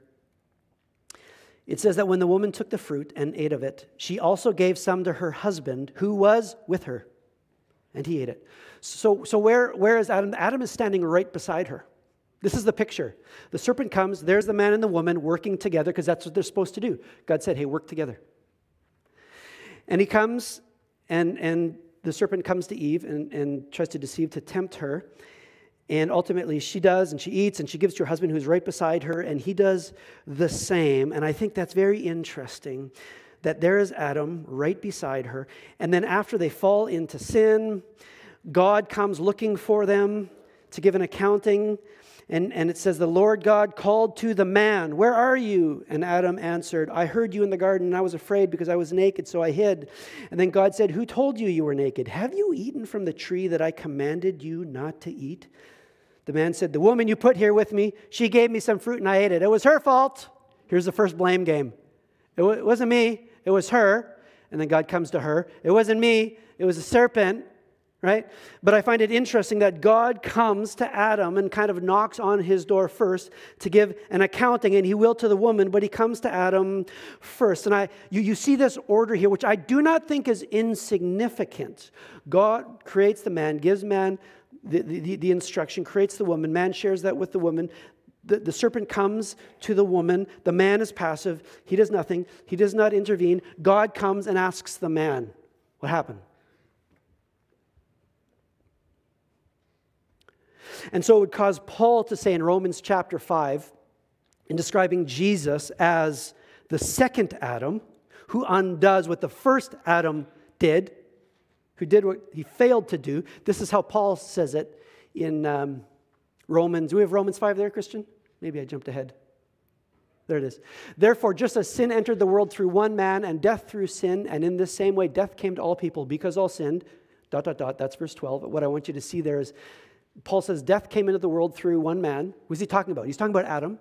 It says that when the woman took the fruit and ate of it, she also gave some to her husband who was with her, and he ate it. So, so where, where is Adam? Adam is standing right beside her. This is the picture. The serpent comes, there's the man and the woman working together because that's what they're supposed to do. God said, hey, work together. And he comes, and, and the serpent comes to Eve and, and tries to deceive, to tempt her. And ultimately, she does, and she eats, and she gives to her husband who's right beside her, and he does the same. And I think that's very interesting that there is Adam right beside her. And then after they fall into sin, God comes looking for them to give an accounting. And, and it says, The Lord God called to the man, Where are you? And Adam answered, I heard you in the garden, and I was afraid because I was naked, so I hid. And then God said, Who told you you were naked? Have you eaten from the tree that I commanded you not to eat? The man said, The woman you put here with me, she gave me some fruit and I ate it. It was her fault. Here's the first blame game. It, wasn't me, it was her. And then God comes to her. It wasn't me, it was a serpent right? But I find it interesting that God comes to Adam and kind of knocks on his door first to give an accounting, and he will to the woman, but he comes to Adam first. And I, you, you see this order here, which I do not think is insignificant. God creates the man, gives man the, the, the instruction, creates the woman, man shares that with the woman. The, the serpent comes to the woman. The man is passive. He does nothing. He does not intervene. God comes and asks the man, What happened? And so it would cause Paul to say in Romans chapter 5, in describing Jesus as the second Adam, who undoes what the first Adam did, who did what he failed to do. This is how Paul says it in um, Romans. Do we have Romans 5 there, Christian? Maybe I jumped ahead. There it is. Therefore, just as sin entered the world through one man and death through sin, and in the same way death came to all people because all sinned, dot, dot, dot, that's verse 12. But what I want you to see there is Paul says death came into the world through one man. Who's he talking about? He's talking about Adam.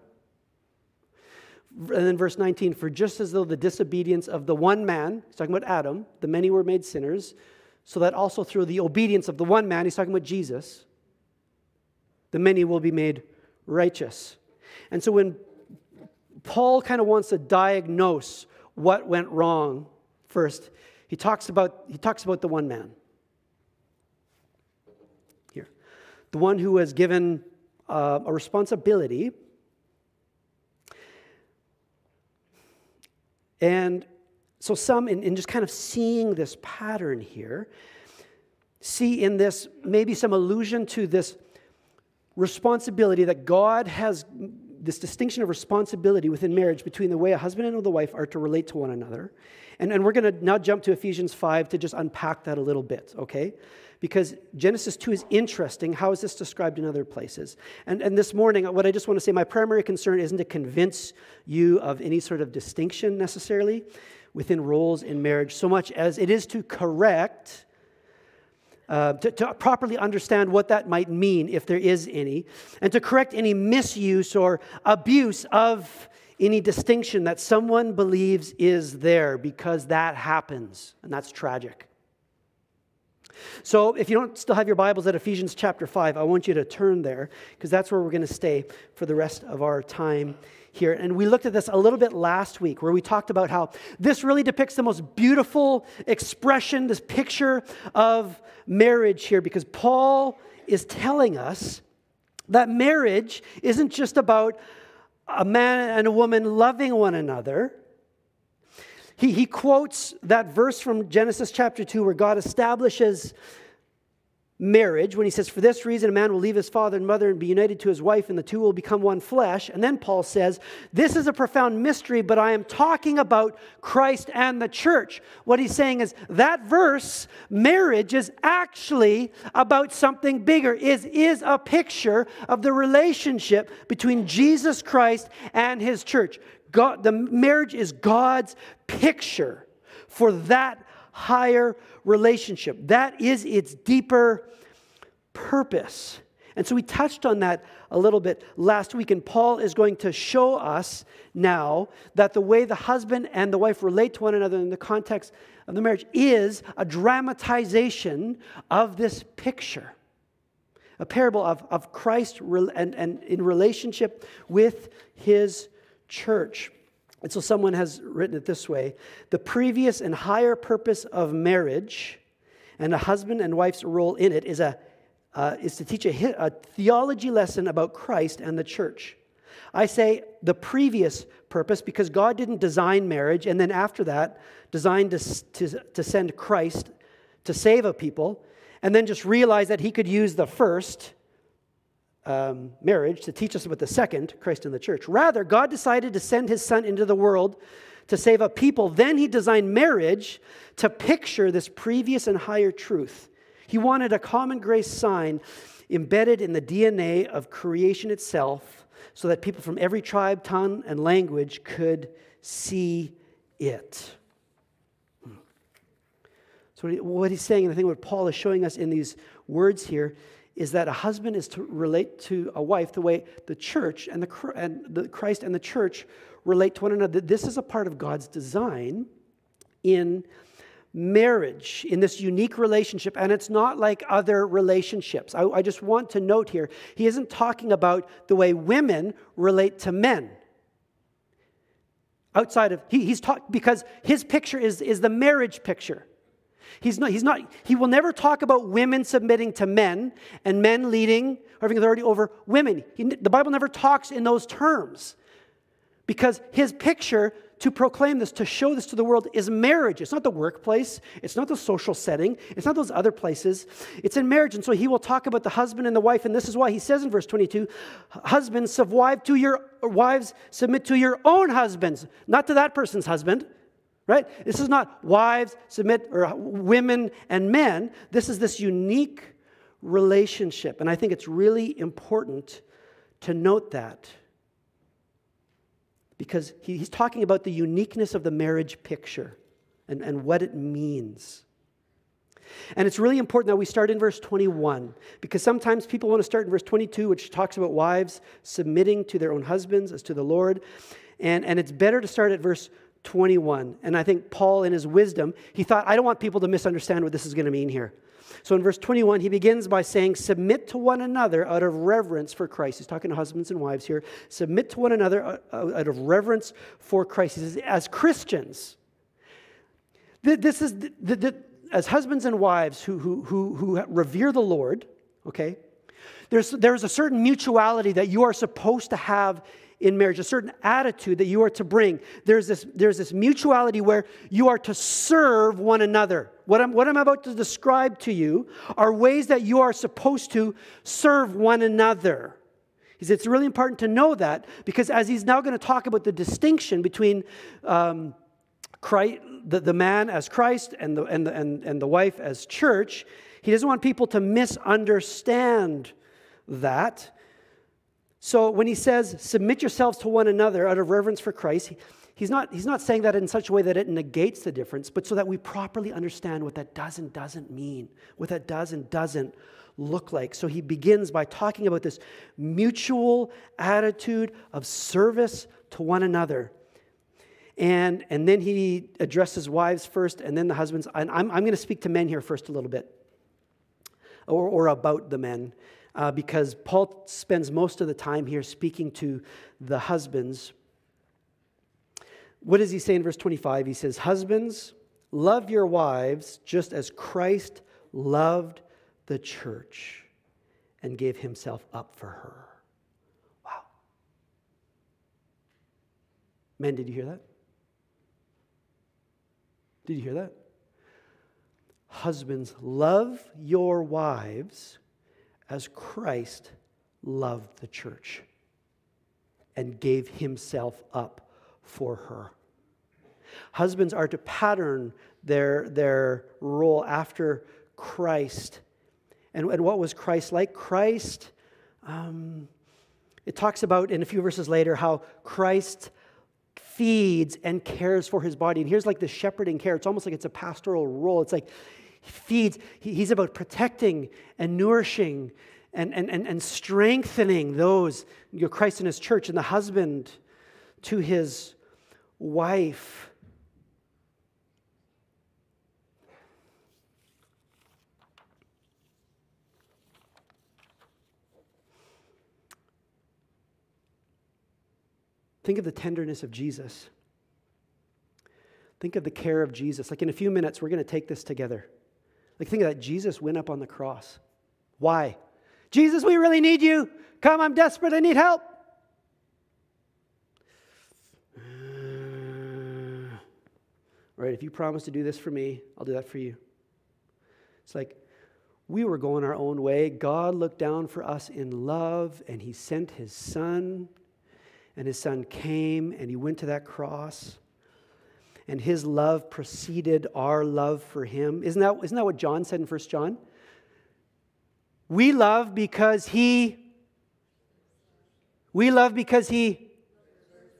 And then verse 19, for just as though the disobedience of the one man, he's talking about Adam, the many were made sinners, so that also through the obedience of the one man, he's talking about Jesus, the many will be made righteous. And so when Paul kind of wants to diagnose what went wrong first, he talks about, he talks about the one man. The one who was given uh, a responsibility. And so, some, in, in just kind of seeing this pattern here, see in this maybe some allusion to this responsibility that God has, this distinction of responsibility within marriage between the way a husband and the wife are to relate to one another. And, and we're going to now jump to Ephesians 5 to just unpack that a little bit, okay? because Genesis 2 is interesting. How is this described in other places? And, and this morning, what I just want to say, my primary concern isn't to convince you of any sort of distinction necessarily within roles in marriage, so much as it is to correct. Uh, to, to, properly understand what that might mean, if there is any, and to correct any misuse or abuse of any distinction that someone believes is there, because that happens, and that's tragic. So, if you don't still have your Bibles at Ephesians chapter 5, I want you to turn there because that's where we're going to stay for the rest of our time here. And we looked at this a little bit last week where we talked about how this really depicts the most beautiful expression, this picture of marriage here, because Paul is telling us that marriage isn't just about a man and a woman loving one another. He, he quotes that verse from Genesis chapter 2 where God establishes marriage when he says, For this reason, a man will leave his father and mother and be united to his wife, and the two will become one flesh. And then Paul says, This is a profound mystery, but I am talking about Christ and the church. What he's saying is that verse, marriage, is actually about something bigger, is, is a picture of the relationship between Jesus Christ and his church. God, the marriage is God's picture for that higher relationship. That is its deeper purpose. And so we touched on that a little bit last week, and Paul is going to show us now that the way the husband and the wife relate to one another in the context of the marriage is a dramatization of this picture. A parable of, of Christ and, and in relationship with his church. And so someone has written it this way The previous and higher purpose of marriage and a husband and wife's role in it is, a, uh, is to teach a, a theology lesson about Christ and the church. I say the previous purpose because God didn't design marriage and then after that designed to, to, to send Christ to save a people and then just realize that he could use the first um, marriage to teach us about the second, Christ in the church. Rather, God decided to send his son into the world to save a people. Then he designed marriage to picture this previous and higher truth. He wanted a common grace sign embedded in the DNA of creation itself, so that people from every tribe, tongue, and language could see it. Hmm. So, what he's saying, and I think what Paul is showing us in these words here, is that a husband is to relate to a wife the way the church and the, and the Christ and the church relate to one another. This is a part of God's design in marriage, in this unique relationship, and it's not like other relationships. I, I just want to note here, he isn't talking about the way women relate to men outside of he, he's talking because his picture is, is the marriage picture he's not he's not he will never talk about women submitting to men and men leading or having authority over women he, the bible never talks in those terms because his picture to proclaim this, to show this to the world, is marriage. It's not the workplace, it's not the social setting, it's not those other places. It's in marriage. And so he will talk about the husband and the wife, and this is why he says in verse 22 Husbands, to your wives, submit to your own husbands, not to that person's husband. Right? This is not wives submit or women and men. This is this unique relationship. And I think it's really important to note that because he, he's talking about the uniqueness of the marriage picture and, and what it means. And it's really important that we start in verse 21 because sometimes people want to start in verse 22, which talks about wives submitting to their own husbands as to the Lord. And, and it's better to start at verse 21. And I think Paul, in his wisdom, he thought, I don't want people to misunderstand what this is going to mean here. So in verse 21, he begins by saying, Submit to one another out of reverence for Christ. He's talking to husbands and wives here. Submit to one another uh, uh, out of reverence for Christ. He says, As Christians, this is the, the, the, as husbands and wives who, who, who, who revere the Lord, okay, there's, there's a certain mutuality that you are supposed to have in marriage, a certain attitude that you are to bring. There's this, there's this mutuality where you are to serve one another. What I'm, what I'm about to describe to you are ways that you are supposed to serve one another. It's really important to know that because as he's now going to talk about the distinction between um, Christ, the, the man as Christ and the, and, the, and, and the wife as church, he doesn't want people to misunderstand that. So when he says, submit yourselves to one another out of reverence for Christ, he's not, he's not saying that in such a way that it negates the difference, but so that we properly understand what that does and doesn't mean, what that does and doesn't look like. So he begins by talking about this mutual attitude of service to one another. And, and then he addresses wives first and then the husbands. And I'm, I'm going to speak to men here first a little bit, or, or about the men uh, because Paul spends most of the time here speaking to the husbands. What does he say in verse 25? He says, Husbands, love your wives just as Christ loved the church and gave himself up for her. Wow. Men, did you hear that? Did you hear that? Husbands, love your wives as Christ loved the church and gave himself up for her. Husbands are to pattern their, their role after Christ. And, and what was Christ like? Christ, um, it talks about in a few verses later how Christ feeds and cares for his body. And here's like the shepherding care. It's almost like it's a pastoral role. It's like he feeds, he's about protecting and nourishing and, and, and, and strengthening those, your Christ in his church, and the husband to his wife. Think of the tenderness of Jesus. Think of the care of Jesus. Like in a few minutes, we're going to take this together. Like, think of that. Jesus went up on the cross. Why? Jesus, we really need you. Come, I'm desperate. I need help. Uh, right, if you promise to do this for me, I'll do that for you. It's like we were going our own way. God looked down for us in love, and He sent His Son. And His Son came, and He went to that cross and his love preceded our love for him. Isn't that, isn't that what John said in 1 John? We love because he we love because he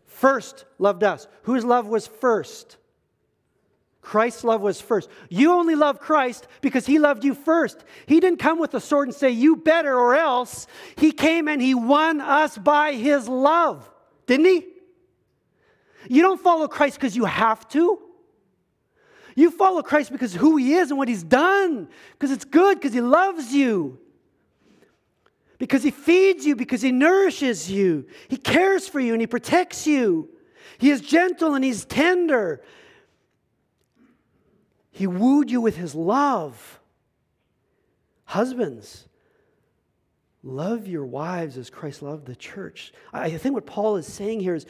first loved us. Whose love was first? Christ's love was first. You only love Christ because he loved you first. He didn't come with a sword and say, You better or else. He came and he won us by his love, didn't he? You don't follow Christ because you have to. You follow Christ because who he is and what he's done, because it's good, because he loves you, because he feeds you, because he nourishes you, he cares for you and he protects you. He is gentle and he's tender. He wooed you with his love. Husbands, love your wives as Christ loved the church. I think what Paul is saying here is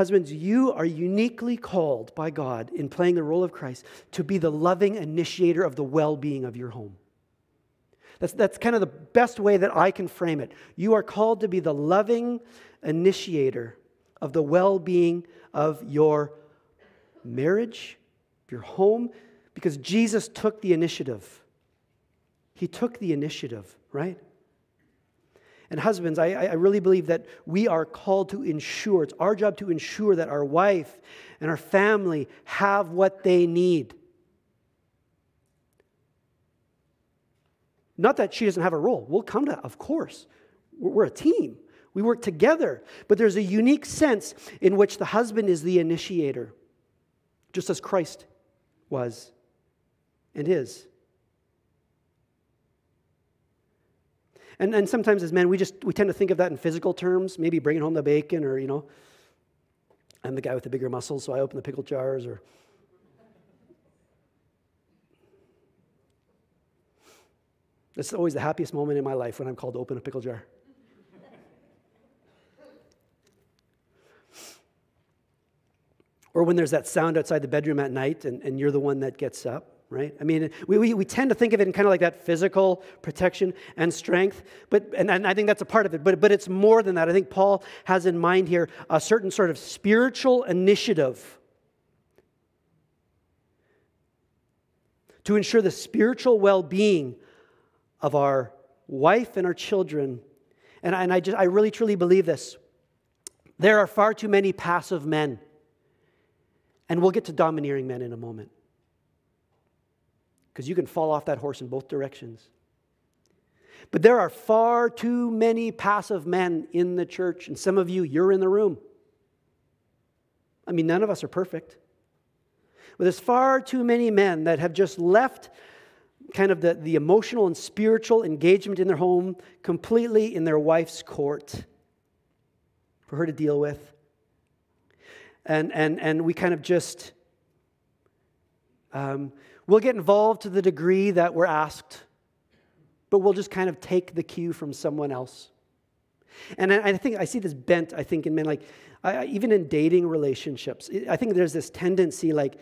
husbands, you are uniquely called by God in playing the role of Christ to be the loving initiator of the well being of your home. That's, that's kind of the best way that I can frame it. You are called to be the loving initiator of the well being of your marriage, your home, because Jesus took the initiative. He took the initiative, right? And husbands, I, I really believe that we are called to ensure, it's our job to ensure that our wife and our family have what they need. Not that she doesn't have a role. We'll come to that, of course. We're a team. We work together. But there's a unique sense in which the husband is the initiator, just as Christ was and is. And, and sometimes as men, we just we tend to think of that in physical terms, maybe bringing home the bacon or, you know, I'm the guy with the bigger muscles, so I open the pickle jars or. It's always the happiest moment in my life when I'm called to open a pickle jar. or when there's that sound outside the bedroom at night and, and you're the one that gets up right? I mean, we, we, we tend to think of it in kind of like that physical protection and strength, but, and, and I think that's a part of it, but, but it's more than that. I think Paul has in mind here a certain sort of spiritual initiative to ensure the spiritual well being of our wife and our children. And, and I, just, I really truly believe this. There are far too many passive men. And we'll get to domineering men in a moment because you can fall off that horse in both directions. But there are far too many passive men in the church, and some of you, you're in the room. I mean, none of us are perfect. But there's far too many men that have just left kind of the, the emotional and spiritual engagement in their home completely in their wife's court for her to deal with. And, and, and we kind of just um, We'll get involved to the degree that we're asked, but we'll just kind of take the cue from someone else. And I think I see this bent, I think, in men, like I, even in dating relationships. I think there's this tendency, like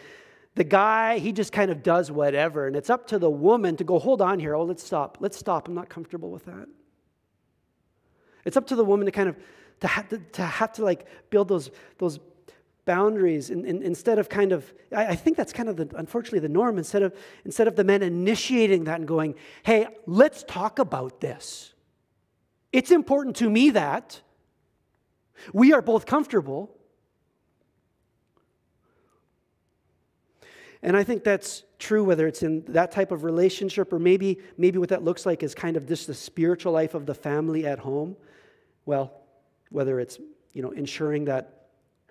the guy, he just kind of does whatever, and it's up to the woman to go, hold on here, oh, let's stop, let's stop. I'm not comfortable with that. It's up to the woman to kind of to have to, to, have to like build those, those boundaries and, and instead of kind of I, I, think that's kind of the unfortunately the norm. Instead of instead of the men initiating that and going hey let's talk about this. It's important to me that we are both comfortable. And i think that's true whether it's in that type of relationship or maybe maybe what that looks like is kind of just the spiritual life of the family at home. Well whether it's you know ensuring that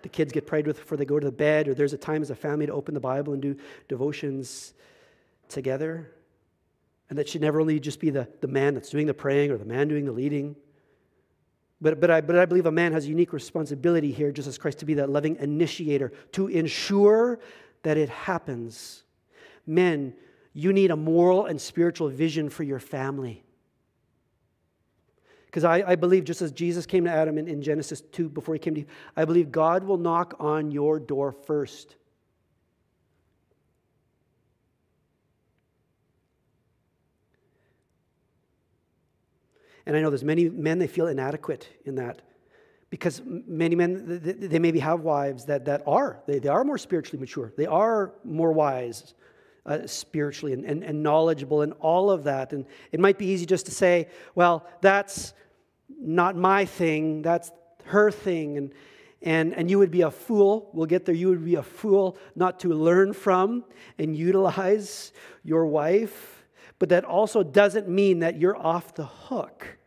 the kids get prayed with before they go to the bed, or there's a time as a family to open the Bible and do devotions together. And that should never only just be the, the man that's doing the praying or the man doing the leading. But, but, I, but I believe a man has a unique responsibility here, just as Christ, to be that loving initiator, to ensure that it happens. Men, you need a moral and spiritual vision for your family. Because I, I, believe, just as Jesus came to Adam in, in Genesis 2 before he came to you, I believe God will knock on your door first. And I know there's many men, they feel inadequate in that. Because many men, they maybe have wives that, that are, they, they are more spiritually mature. They are more wise. Uh, spiritually and, and, and knowledgeable and all of that. And it might be easy just to say, well, that's not my thing, that's her thing. And, and, and you would be a fool, we'll get there, you would be a fool not to learn from and utilize your wife. But that also doesn't mean that you're off the hook.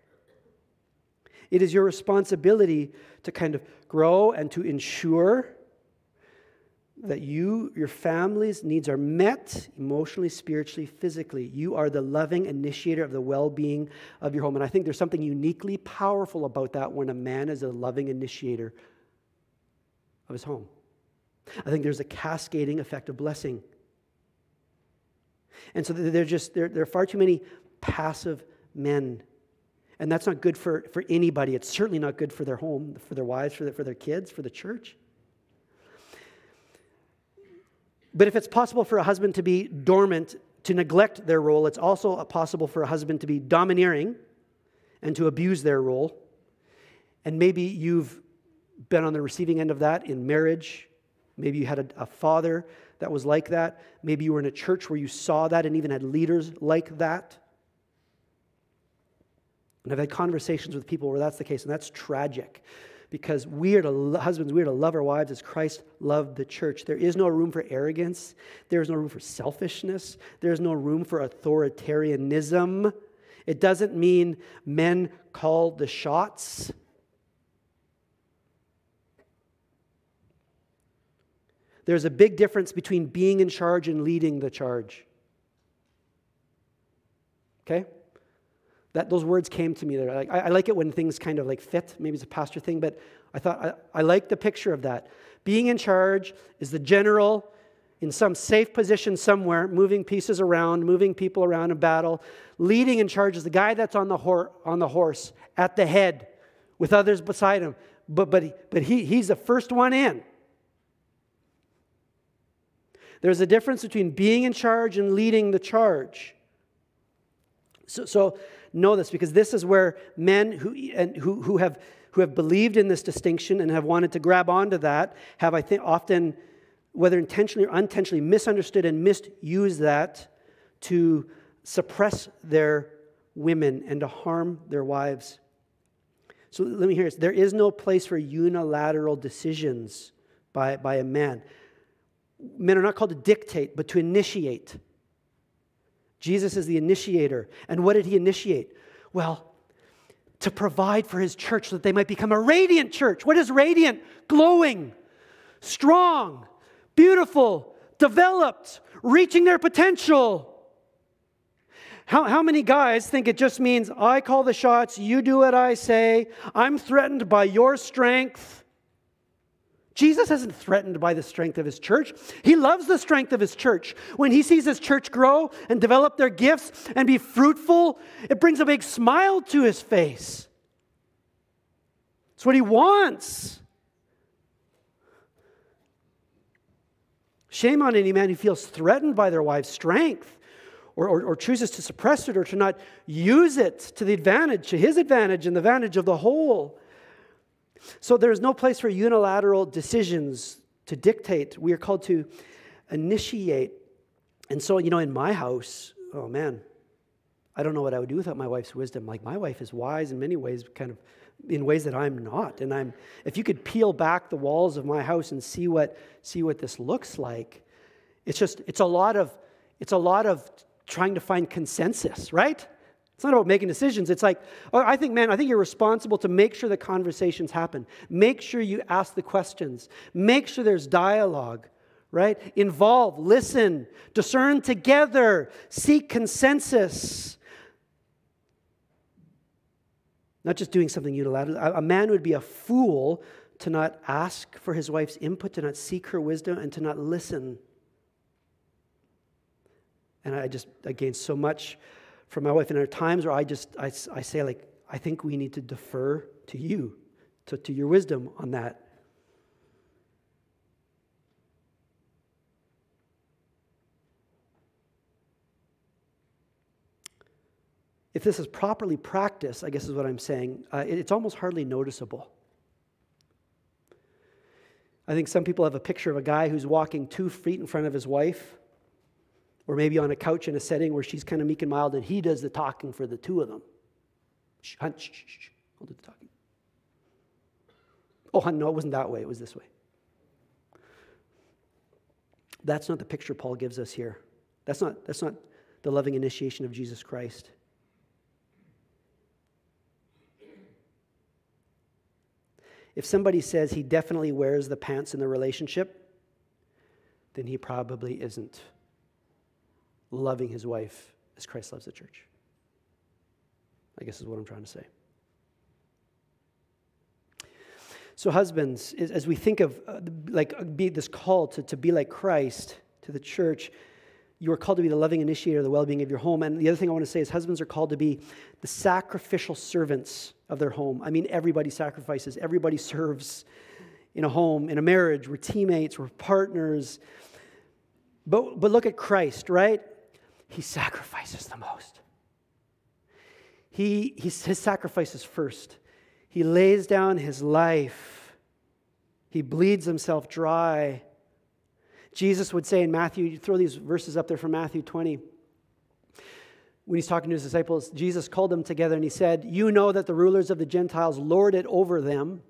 It is your responsibility to kind of grow and to ensure that you, your family's needs are met emotionally, spiritually, physically. You are the loving initiator of the well being of your home. And I think there's something uniquely powerful about that when a man is a loving initiator of his home. I think there's a cascading effect of blessing. And so there just there, there are far too many passive men. And that's not good for, for anybody. It's certainly not good for their home, for their wives, for, for their kids, for the church. But if it's possible for a husband to be dormant, to neglect their role, it's also possible for a husband to be domineering and to abuse their role. And maybe you've been on the receiving end of that in marriage. Maybe you had a, a, father that was like that. Maybe you were in a church where you saw that and even had leaders like that. And I've had conversations with people where that's the case, and that's tragic because we are to, husbands, we are to love our wives as Christ loved the church. There is no room for arrogance. There is no room for selfishness. There is no room for authoritarianism. It doesn't mean men call the shots. There's a big difference between being in charge and leading the charge. Okay? That, those words came to me there. Like, I, I, like it when things kind of like fit. Maybe it's a pastor thing, but I thought I, I like the picture of that. Being in charge is the general in some safe position somewhere, moving pieces around, moving people around in battle. Leading in charge is the guy that's on the, hor- on the horse at the head with others beside him. But, but, but he, he's the first one in. There's a difference between being in charge and leading the charge. So, so know this because this is where men who, and who, who, have, who have believed in this distinction and have wanted to grab onto that have, I think, often, whether intentionally or unintentionally, misunderstood and misused that to suppress their women and to harm their wives. So let me hear this. There is no place for unilateral decisions by, by a man. Men are not called to dictate, but to initiate. Jesus is the initiator. And what did he initiate? Well, to provide for his church so that they might become a radiant church. What is radiant? Glowing, strong, beautiful, developed, reaching their potential. How, how many guys think it just means I call the shots, you do what I say, I'm threatened by your strength? Jesus isn't threatened by the strength of his church. He loves the strength of his church. When he sees his church grow and develop their gifts and be fruitful, it brings a big smile to his face. It's what he wants. Shame on any man who feels threatened by their wife's strength or, or, or, chooses to suppress it or to not use it to the advantage, to his advantage and the advantage of the whole. So there's no place for unilateral decisions to dictate. We are called to initiate. And so, you know, in my house, oh man, I don't know what I would do without my wife's wisdom. Like my wife is wise in many ways, kind of in ways that I'm not. And I'm if you could peel back the walls of my house and see what see what this looks like, it's just it's a lot of it's a lot of trying to find consensus, right? It's not about making decisions. It's like, oh, I think, man, I think you're responsible to make sure the conversations happen. Make sure you ask the questions. Make sure there's dialogue, right? Involve, listen, discern together, seek consensus. Not just doing something unilaterally. A man would be a fool to not ask for his wife's input, to not seek her wisdom, and to not listen. And I just, I gained so much from my wife. And there are times where I just, I, I say, like, I think we need to defer to you, to, to your wisdom on that. If this is properly practiced, I guess is what I'm saying, uh, it, it's almost hardly noticeable. I think some people have a picture of a guy who's walking two feet in front of his wife Or maybe on a couch in a setting where she's kind of meek and mild and he does the talking for the two of them. Shh, hun, shh, shh, shh. I'll do the talking. Oh, hun, no, it wasn't that way. It was this way. That's not the picture Paul gives us here. That's not, that's not the loving initiation of Jesus Christ. If somebody says he definitely wears the pants in the relationship, then he probably isn't loving his wife as Christ loves the church. I guess is what I'm trying to say. So, husbands, as we think of uh, like be this call to, to be like Christ to the church, you are called to be the loving initiator of the well-being of your home. And the other thing I want to say is husbands are called to be the sacrificial servants of their home. I mean, everybody sacrifices, everybody serves in a home, in a marriage. We're teammates, we're partners. But, but look at Christ, right? He sacrifices the most. He, he, his sacrifice is first. He lays down his life, he bleeds himself dry. Jesus would say in Matthew, you throw these verses up there from Matthew 20. When he's talking to his disciples, Jesus called them together and he said, You know that the rulers of the Gentiles lord it over them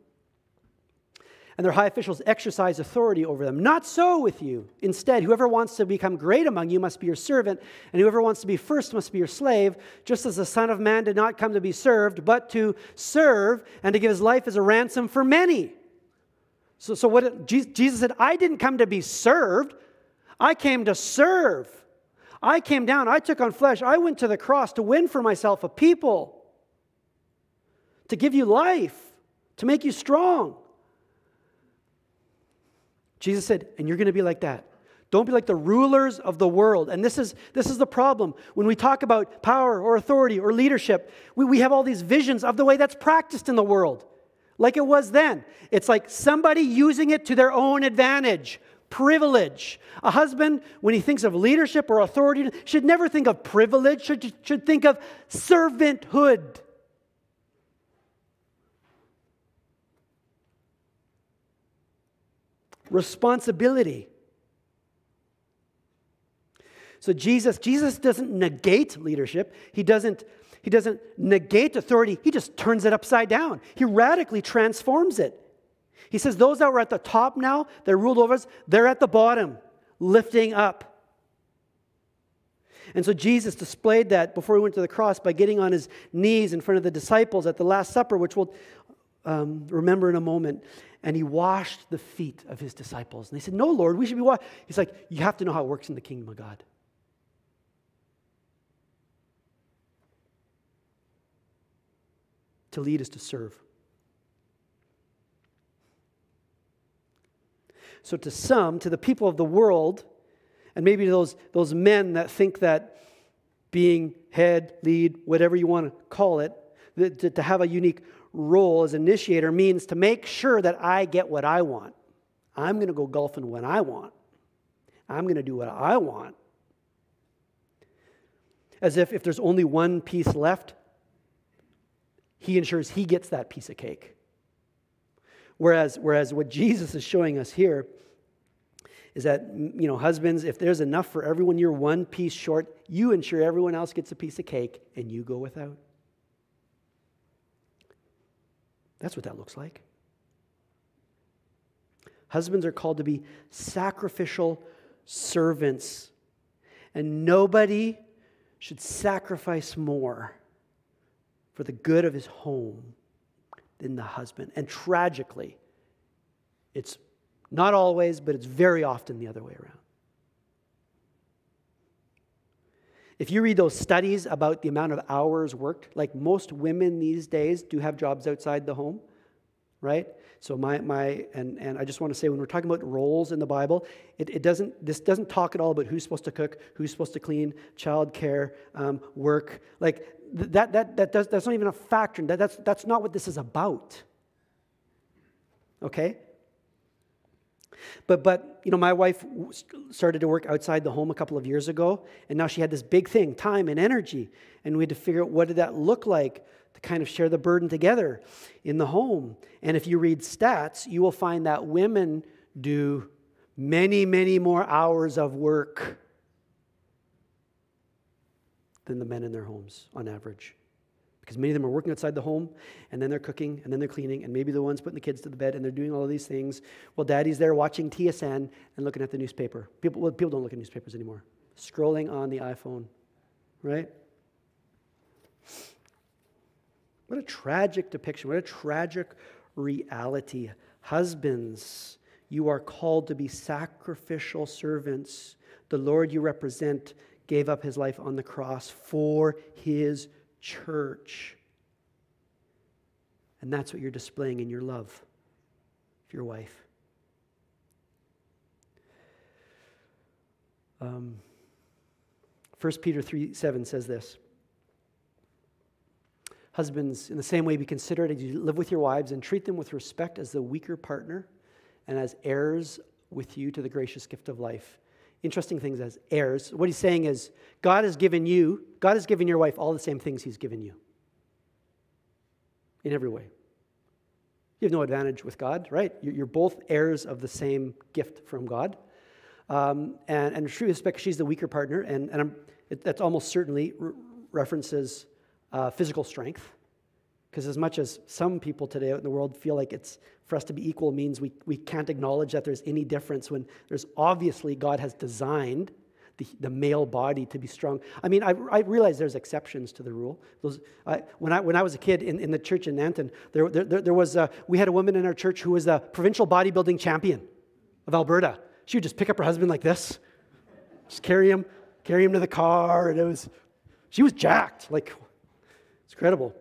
and their high officials exercise authority over them. Not so with you. Instead, whoever wants to become great among you must be your servant, and whoever wants to be first must be your slave, just as the Son of Man did not come to be served, but to serve and to give his life as a ransom for many. So, so what Jesus said, I didn't come to be served, I came to serve. I came down, I took on flesh, I went to the cross to win for myself a people, to give you life, to make you strong. Jesus said, and you're going to be like that. Don't be like the rulers of the world. And this is, this is the problem. When we talk about power or authority or leadership, we, we have all these visions of the way that's practiced in the world, like it was then. It's like somebody using it to their own advantage, privilege. A husband, when he thinks of leadership or authority, should never think of privilege, should, should think of servanthood. Responsibility. So Jesus, Jesus doesn't negate leadership. He doesn't, he doesn't negate authority. He just turns it upside down. He radically transforms it. He says, those that were at the top now, they're ruled over us, they're at the bottom, lifting up. And so Jesus displayed that before he went to the cross by getting on his knees in front of the disciples at the Last Supper, which we'll um, remember in a moment and he washed the feet of his disciples. And they said, No, Lord, we should be washed. He's like, You have to know how it works in the kingdom of God. To lead is to serve. So, to some, to the people of the world, and maybe to those, those men that think that being head, lead, whatever you want to call it, to, to have a unique role as initiator means to make sure that I get what I want. I'm going to go golfing when I want. I'm going to do what I want. As if if there's only one piece left, he ensures he gets that piece of cake. Whereas, whereas what Jesus is showing us here is that, you know, husbands, if there's enough for everyone, you're one piece short, you ensure everyone else gets a piece of cake and you go without. That's what that looks like. Husbands are called to be sacrificial servants, and nobody should sacrifice more for the good of his home than the husband. And tragically, it's not always, but it's very often the other way around. If you read those studies about the amount of hours worked, like most women these days do have jobs outside the home, right? So my, my and, and I just want to say when we're talking about roles in the Bible, it, it doesn't this doesn't talk at all about who's supposed to cook, who's supposed to clean, childcare, um, work. Like that that that does that's not even a factor. That, that's that's not what this is about. Okay? But, but, you know, my wife started to work outside the home a couple of years ago, and now she had this big thing, time and energy. And we had to figure out what did that look like to kind of share the burden together in the home. And if you read stats, you will find that women do many, many more hours of work than the men in their homes on average. Because many of them are working outside the home, and then they're cooking, and then they're cleaning, and maybe the one's putting the kids to the bed, and they're doing all of these things. Well, daddy's there watching TSN and looking at the newspaper. People, well, people don't look at newspapers anymore. Scrolling on the iPhone, right? What a tragic depiction. What a tragic reality. Husbands, you are called to be sacrificial servants. The Lord you represent gave up his life on the cross for his church. And that's what you're displaying in your love for your wife. Um, 1 Peter 3 7 says this Husbands, in the same way, be considerate as you live with your wives and treat them with respect as the weaker partner and as heirs with you to the gracious gift of life. Interesting things as heirs. What he's saying is, God has given you, God has given your wife all the same things he's given you in every way. You have no advantage with God, right? You're both heirs of the same gift from God. Um, and, and true respect, she's the weaker partner, and, and it, that's almost certainly re- references uh, physical strength. Because as much as some people today out in the world feel like it's for us to be equal means we, we can't acknowledge that there's any difference when there's obviously God has designed the, the male body to be strong. I mean, I, I realize there's exceptions to the rule. Those, I, when, I, when I was a kid in, in the church in Nanton, there, there, there was a, we had a woman in our church who was a provincial bodybuilding champion of Alberta. She would just pick up her husband like this, just carry him, carry him to the car, and it was, she was jacked. Like, it's incredible.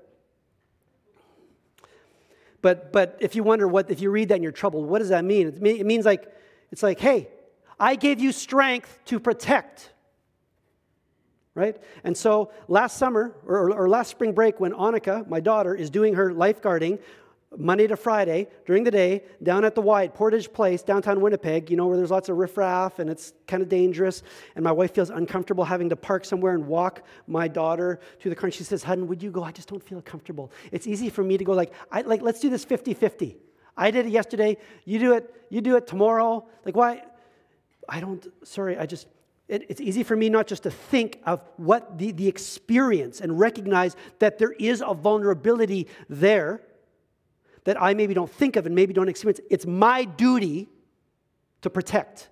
But, but if you wonder what, if you read that and you're troubled, what does that mean? It means like, it's like, hey, I gave you strength to protect. Right? And so last summer, or, or last spring break, when Annika, my daughter, is doing her lifeguarding, Monday to Friday during the day down at the White, Portage Place, downtown Winnipeg, you know, where there's lots of riffraff and it's kind of dangerous. And my wife feels uncomfortable having to park somewhere and walk my daughter to the car. And she says, Hutton, would you go? I just don't feel comfortable. It's easy for me to go like, I, like let's do this 50 50. I did it yesterday. You do it. You do it tomorrow. Like, why? I don't, sorry, I just, it, it's easy for me not just to think of what the, the experience and recognize that there is a vulnerability there that I maybe don't think of and maybe don't experience. It's my duty to protect.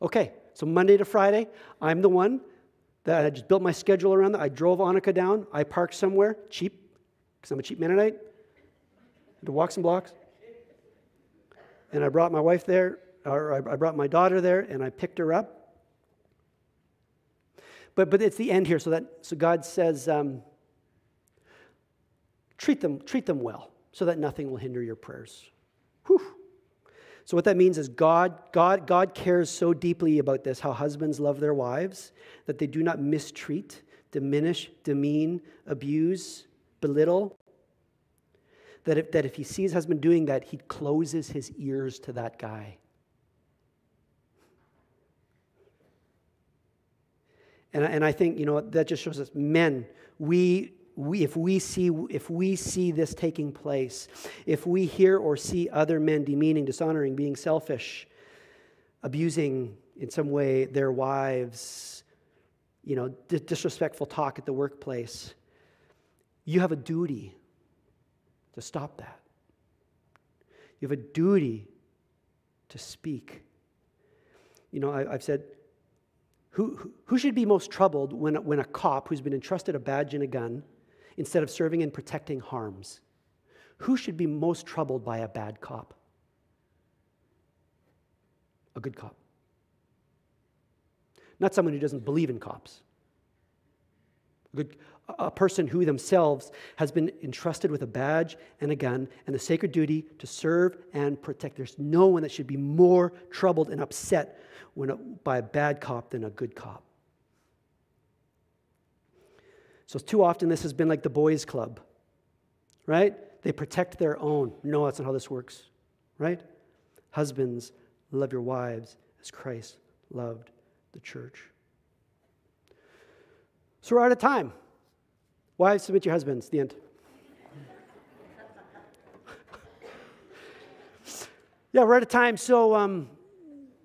Okay, so Monday to Friday, I'm the one that I just built my schedule around that. I drove Annika down. I parked somewhere cheap, because I'm a cheap Mennonite. To walk some blocks. And I brought my wife there, or I brought my daughter there, and I picked her up. But, but it's the end here. So, that, so God says, um, treat them, treat them well so that nothing will hinder your prayers. Whew. So what that means is God, God, God cares so deeply about this, how husbands love their wives, that they do not mistreat, diminish, demean, abuse, belittle. That if, that if he sees husband doing that, he closes his ears to that guy. And, and I think, you know, that just shows us men, we we, if, we see, if we see this taking place, if we hear or see other men demeaning, dishonoring, being selfish, abusing in some way their wives, you know, disrespectful talk at the workplace, you have a duty to stop that. You have a duty to speak. You know, I, have said, who, who should be most troubled when, when a cop who's been entrusted a badge and a gun instead of serving and protecting harms? Who should be most troubled by a bad cop? A good cop. Not someone who doesn't believe in cops. A, good, a person who themselves has been entrusted with a badge and a gun and the sacred duty to serve and protect. There's no one that should be more troubled and upset when a, by a bad cop than a good cop. So, too often, this has been like the boys' club, right? They protect their own. No, that's not how this works, right? Husbands, love your wives as Christ loved the church. So, we're out of time. Wives, submit your husbands. The end. yeah, we're out of time. So, um,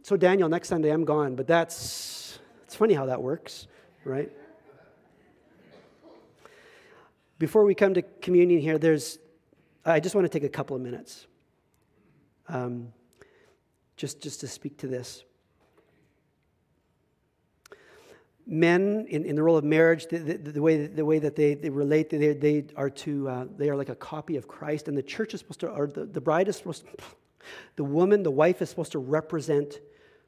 so Daniel, next Sunday I'm gone, but that's, it's funny how that works, right? Before we come to communion here, there's, I just want to take a couple of minutes um, just, just to speak to this. Men in, in the role of marriage, the, the, the way, the way that they, they relate, they, they are to, uh, they are like a copy of Christ, and the church is supposed to, or the, the bride is supposed to, the woman, the wife is supposed to represent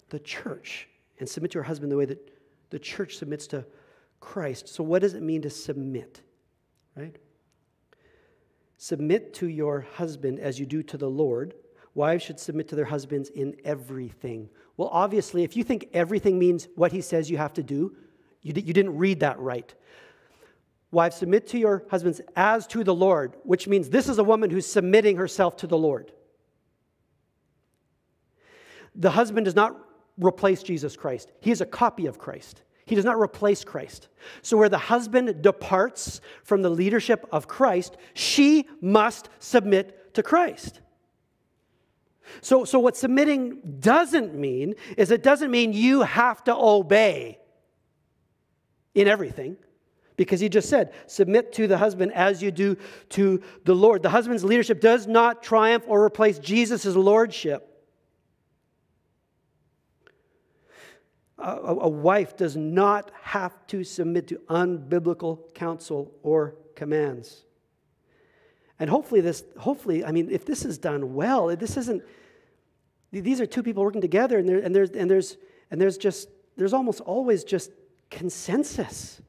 the church and submit to her husband the way that the church submits to Christ. So, what does it mean to submit? Right? Submit to your husband as you do to the Lord. Wives should submit to their husbands in everything. Well, obviously, if you think everything means what he says you have to do, you, you didn't read that right. Wives, submit to your husbands as to the Lord, which means this is a woman who's submitting herself to the Lord. The husband does not replace Jesus Christ, he is a copy of Christ. He does not replace Christ. So, where the husband departs from the leadership of Christ, she must submit to Christ. So, so what submitting doesn't mean is it doesn't mean you have to obey in everything because he just said, submit to the husband as you do to the Lord. The husband's leadership does not triumph or replace Jesus' lordship. A, a, wife does not have to submit to unbiblical counsel or commands. And hopefully, this, hopefully, I mean, if this is done well, this isn't, these are two people working together, and, there, and, there's, and, there's, and there's just, there's almost always just consensus.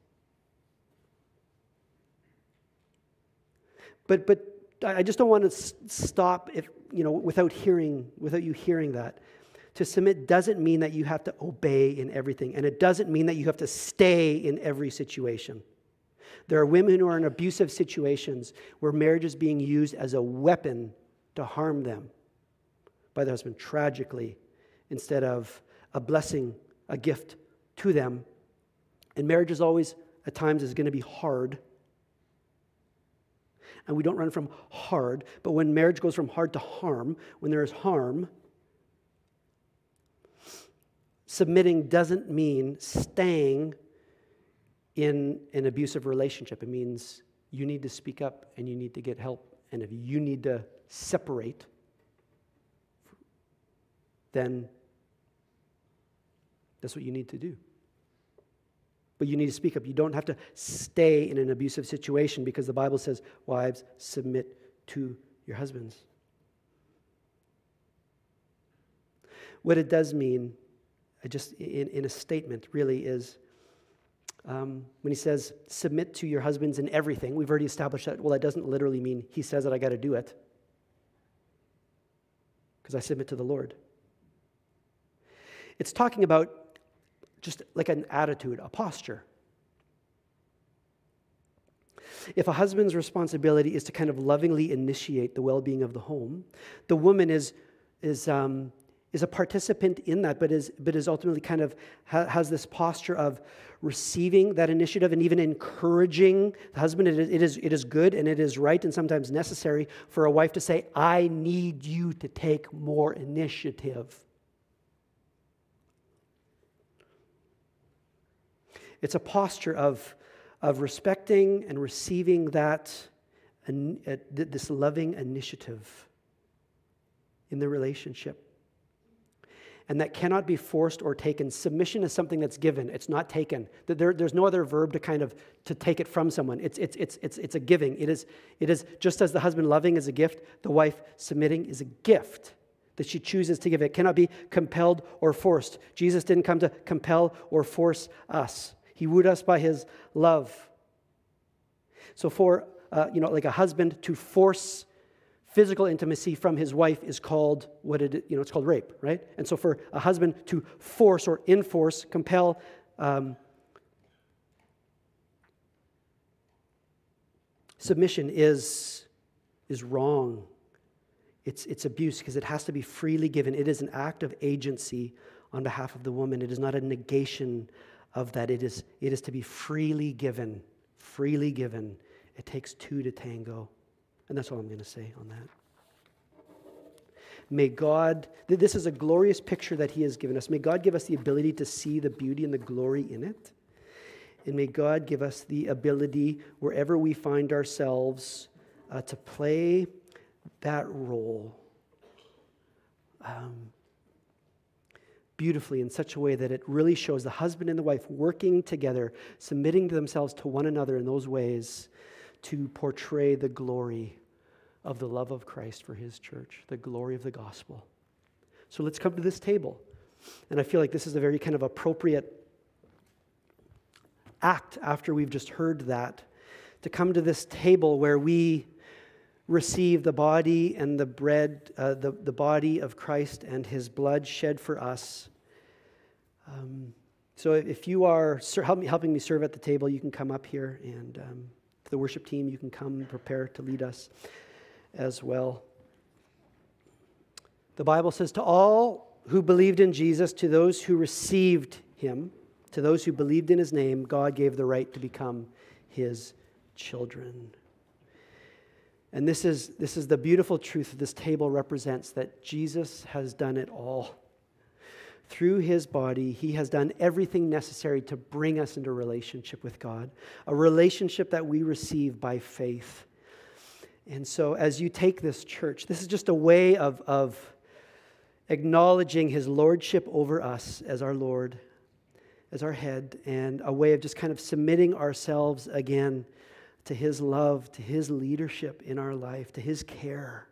But, but I just don't want to stop if, you know, without hearing, without you hearing that. To submit doesn't mean that you have to obey in everything, and it doesn't mean that you have to stay in every situation. There are women who are in abusive situations where marriage is being used as a weapon to harm them by their husband tragically instead of a blessing, a gift to them. And marriage is always, at times, is going to be hard. And we don't run from hard, but when marriage goes from hard to harm, when there is harm, submitting doesn't mean staying in an abusive relationship. It means you need to speak up and you need to get help. And if you need to separate, then that's what you need to do. But you need to speak up. You don't have to stay in an abusive situation because the Bible says, wives, submit to your husbands. What it does mean just in, in a statement really is um, when he says, submit to your husbands in everything, we've already established that. Well, that doesn't literally mean he says that I got to do it because I submit to the Lord. It's talking about just like an attitude, a posture. If a husband's responsibility is to kind of lovingly initiate the well being of the home, the woman is, is um, is a participant in that, but is, but is ultimately kind of ha- has this posture of receiving that initiative and even encouraging the husband. It is, it, is, it is good and it is right and sometimes necessary for a wife to say, I need you to take more initiative. It's a posture of, of respecting and receiving that, this loving initiative in the relationship and that cannot be forced or taken. Submission is something that's given, it's not taken. There, there's no other verb to kind of to take it from someone. It's, it's, it's, it's, it's a giving. It is, it is just as the husband loving is a gift, the wife submitting is a gift that she chooses to give. It cannot be compelled or forced. Jesus didn't come to compel or force us. He wooed us by his love. So for uh, you know, like a husband to force physical intimacy from his wife is called what it you know it's called rape right? And so for a husband to force or enforce compel um, submission is is wrong. It's it's abuse because it has to be freely given. It is an act of agency on behalf of the woman. It is not a negation of that. It is it is to be freely given freely given. It takes two to tango and that's all I'm going to say on that. May God, this is a glorious picture that He has given us. May God give us the ability to see the beauty and the glory in it. And may God give us the ability, wherever we find ourselves, uh, to play that role um, beautifully in such a way that it really shows the husband and the wife working together, submitting themselves to one another in those ways to portray the glory of the love of Christ for his church, the glory of the gospel. So let's come to this table. And I feel like this is a very kind of appropriate act after we've just heard that to come to this table where we receive the body and the bread, uh, the, the body of Christ and his blood shed for us. Um, so if you are help me, helping me serve at the table, you can come up here, and um, the worship team, you can come prepare to lead us as well. The Bible says, To all who believed in Jesus, to those who received him, to those who believed in his name, God gave the right to become his children. And this is, this is the beautiful truth that this table represents that Jesus has done it all. Through his body, he has done everything necessary to bring us into relationship with God, a relationship that we receive by faith. And so, as you take this church, this is just a way of, of acknowledging his lordship over us as our Lord, as our head, and a way of just kind of submitting ourselves again to his love, to his leadership in our life, to his care,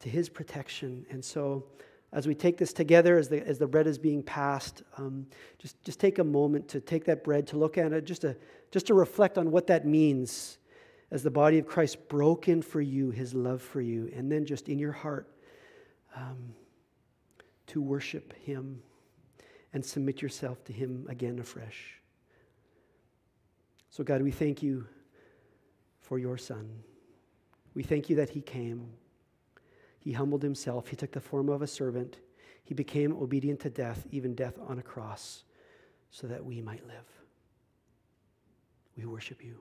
to his protection. And so, as we take this together, as the, as the bread is being passed, um, just, just take a moment to take that bread, to look at it, just to, just to reflect on what that means as the body of Christ broken for you, his love for you, and then just in your heart um, to worship him and submit yourself to him again afresh. So, God, we thank you for your Son. We thank you that he came. He humbled himself. He took the form of a servant. He became obedient to death, even death on a cross, so that we might live. We worship you.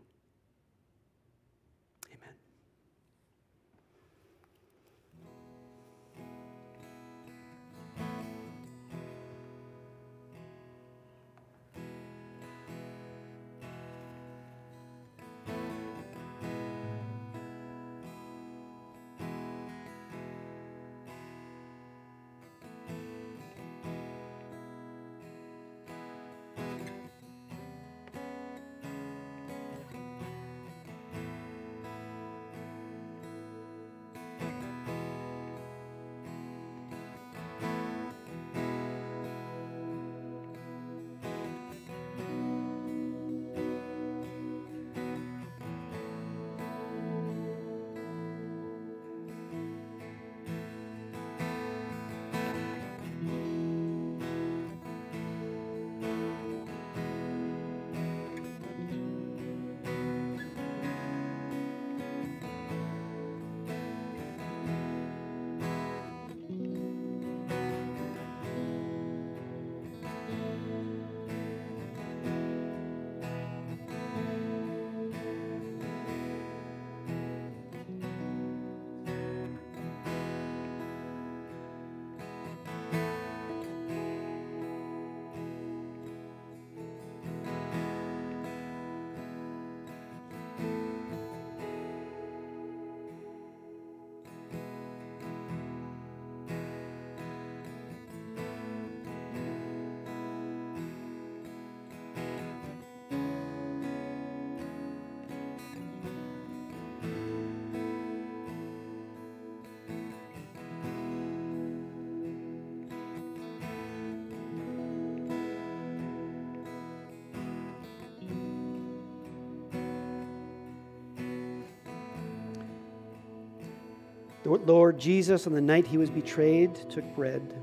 The Lord Jesus, on the night he was betrayed, took bread.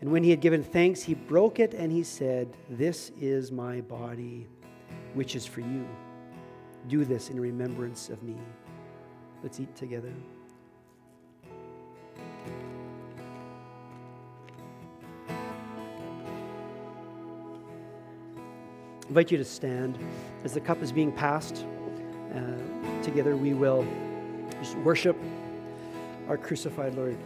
And when he had given thanks, he broke it and he said, This is my body, which is for you. Do this in remembrance of me. Let's eat together. I invite you to stand as the cup is being passed. Uh, together we will just worship our crucified Lord.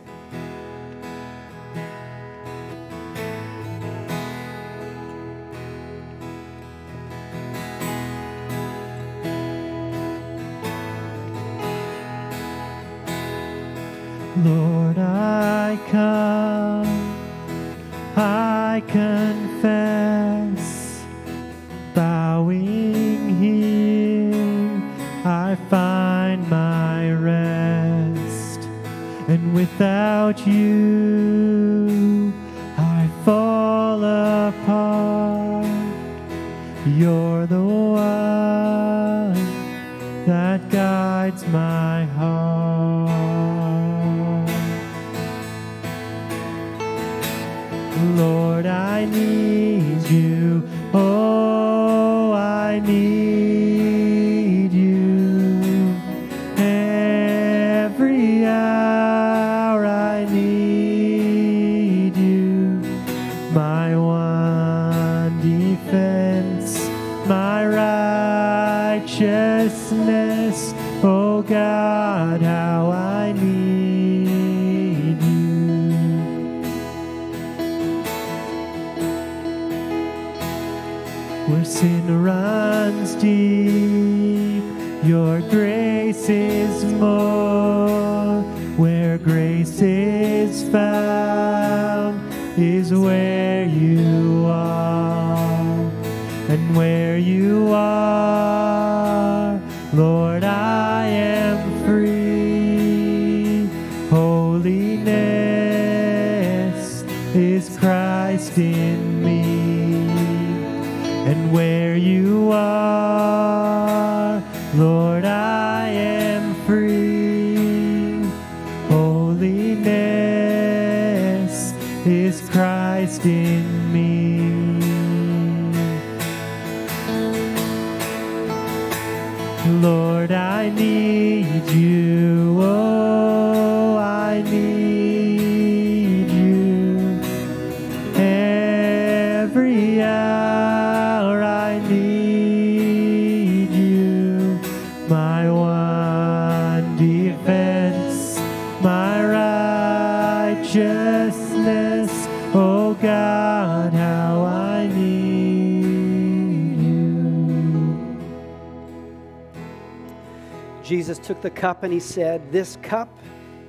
Jesus took the cup and he said, This cup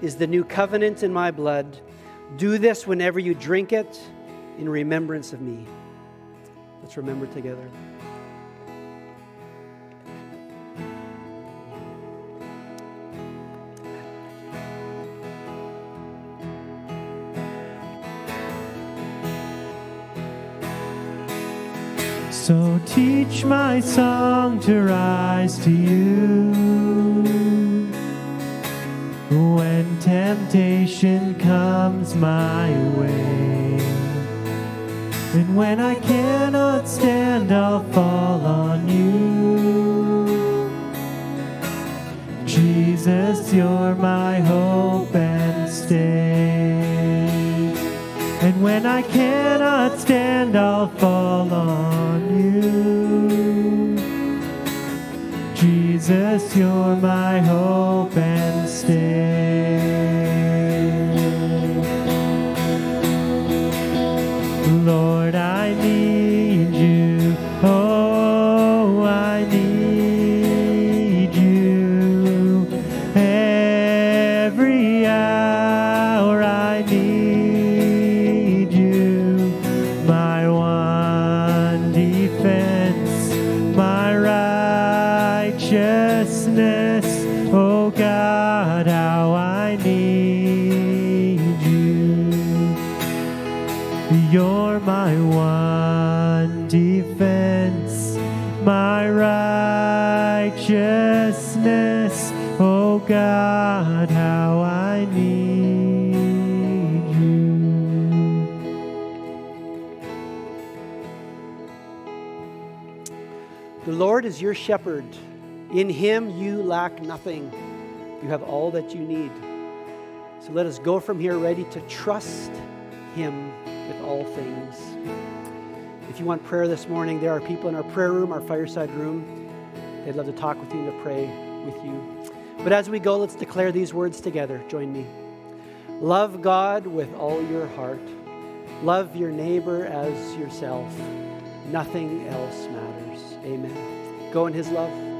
is the new covenant in my blood. Do this whenever you drink it in remembrance of me. Let's remember together. So teach my song to rise to you. Temptation comes my way, and when I cannot stand, I'll fall on you. Jesus, you're my hope and stay. And when I cannot stand, I'll fall on you. Jesus, you're my hope and stay. Lord is your shepherd. In him you lack nothing. You have all that you need. So let us go from here ready to trust him with all things. If you want prayer this morning, there are people in our prayer room, our fireside room. They'd love to talk with you and to pray with you. But as we go, let's declare these words together. Join me. Love God with all your heart. Love your neighbor as yourself. Nothing else matters. Amen. Go in his love.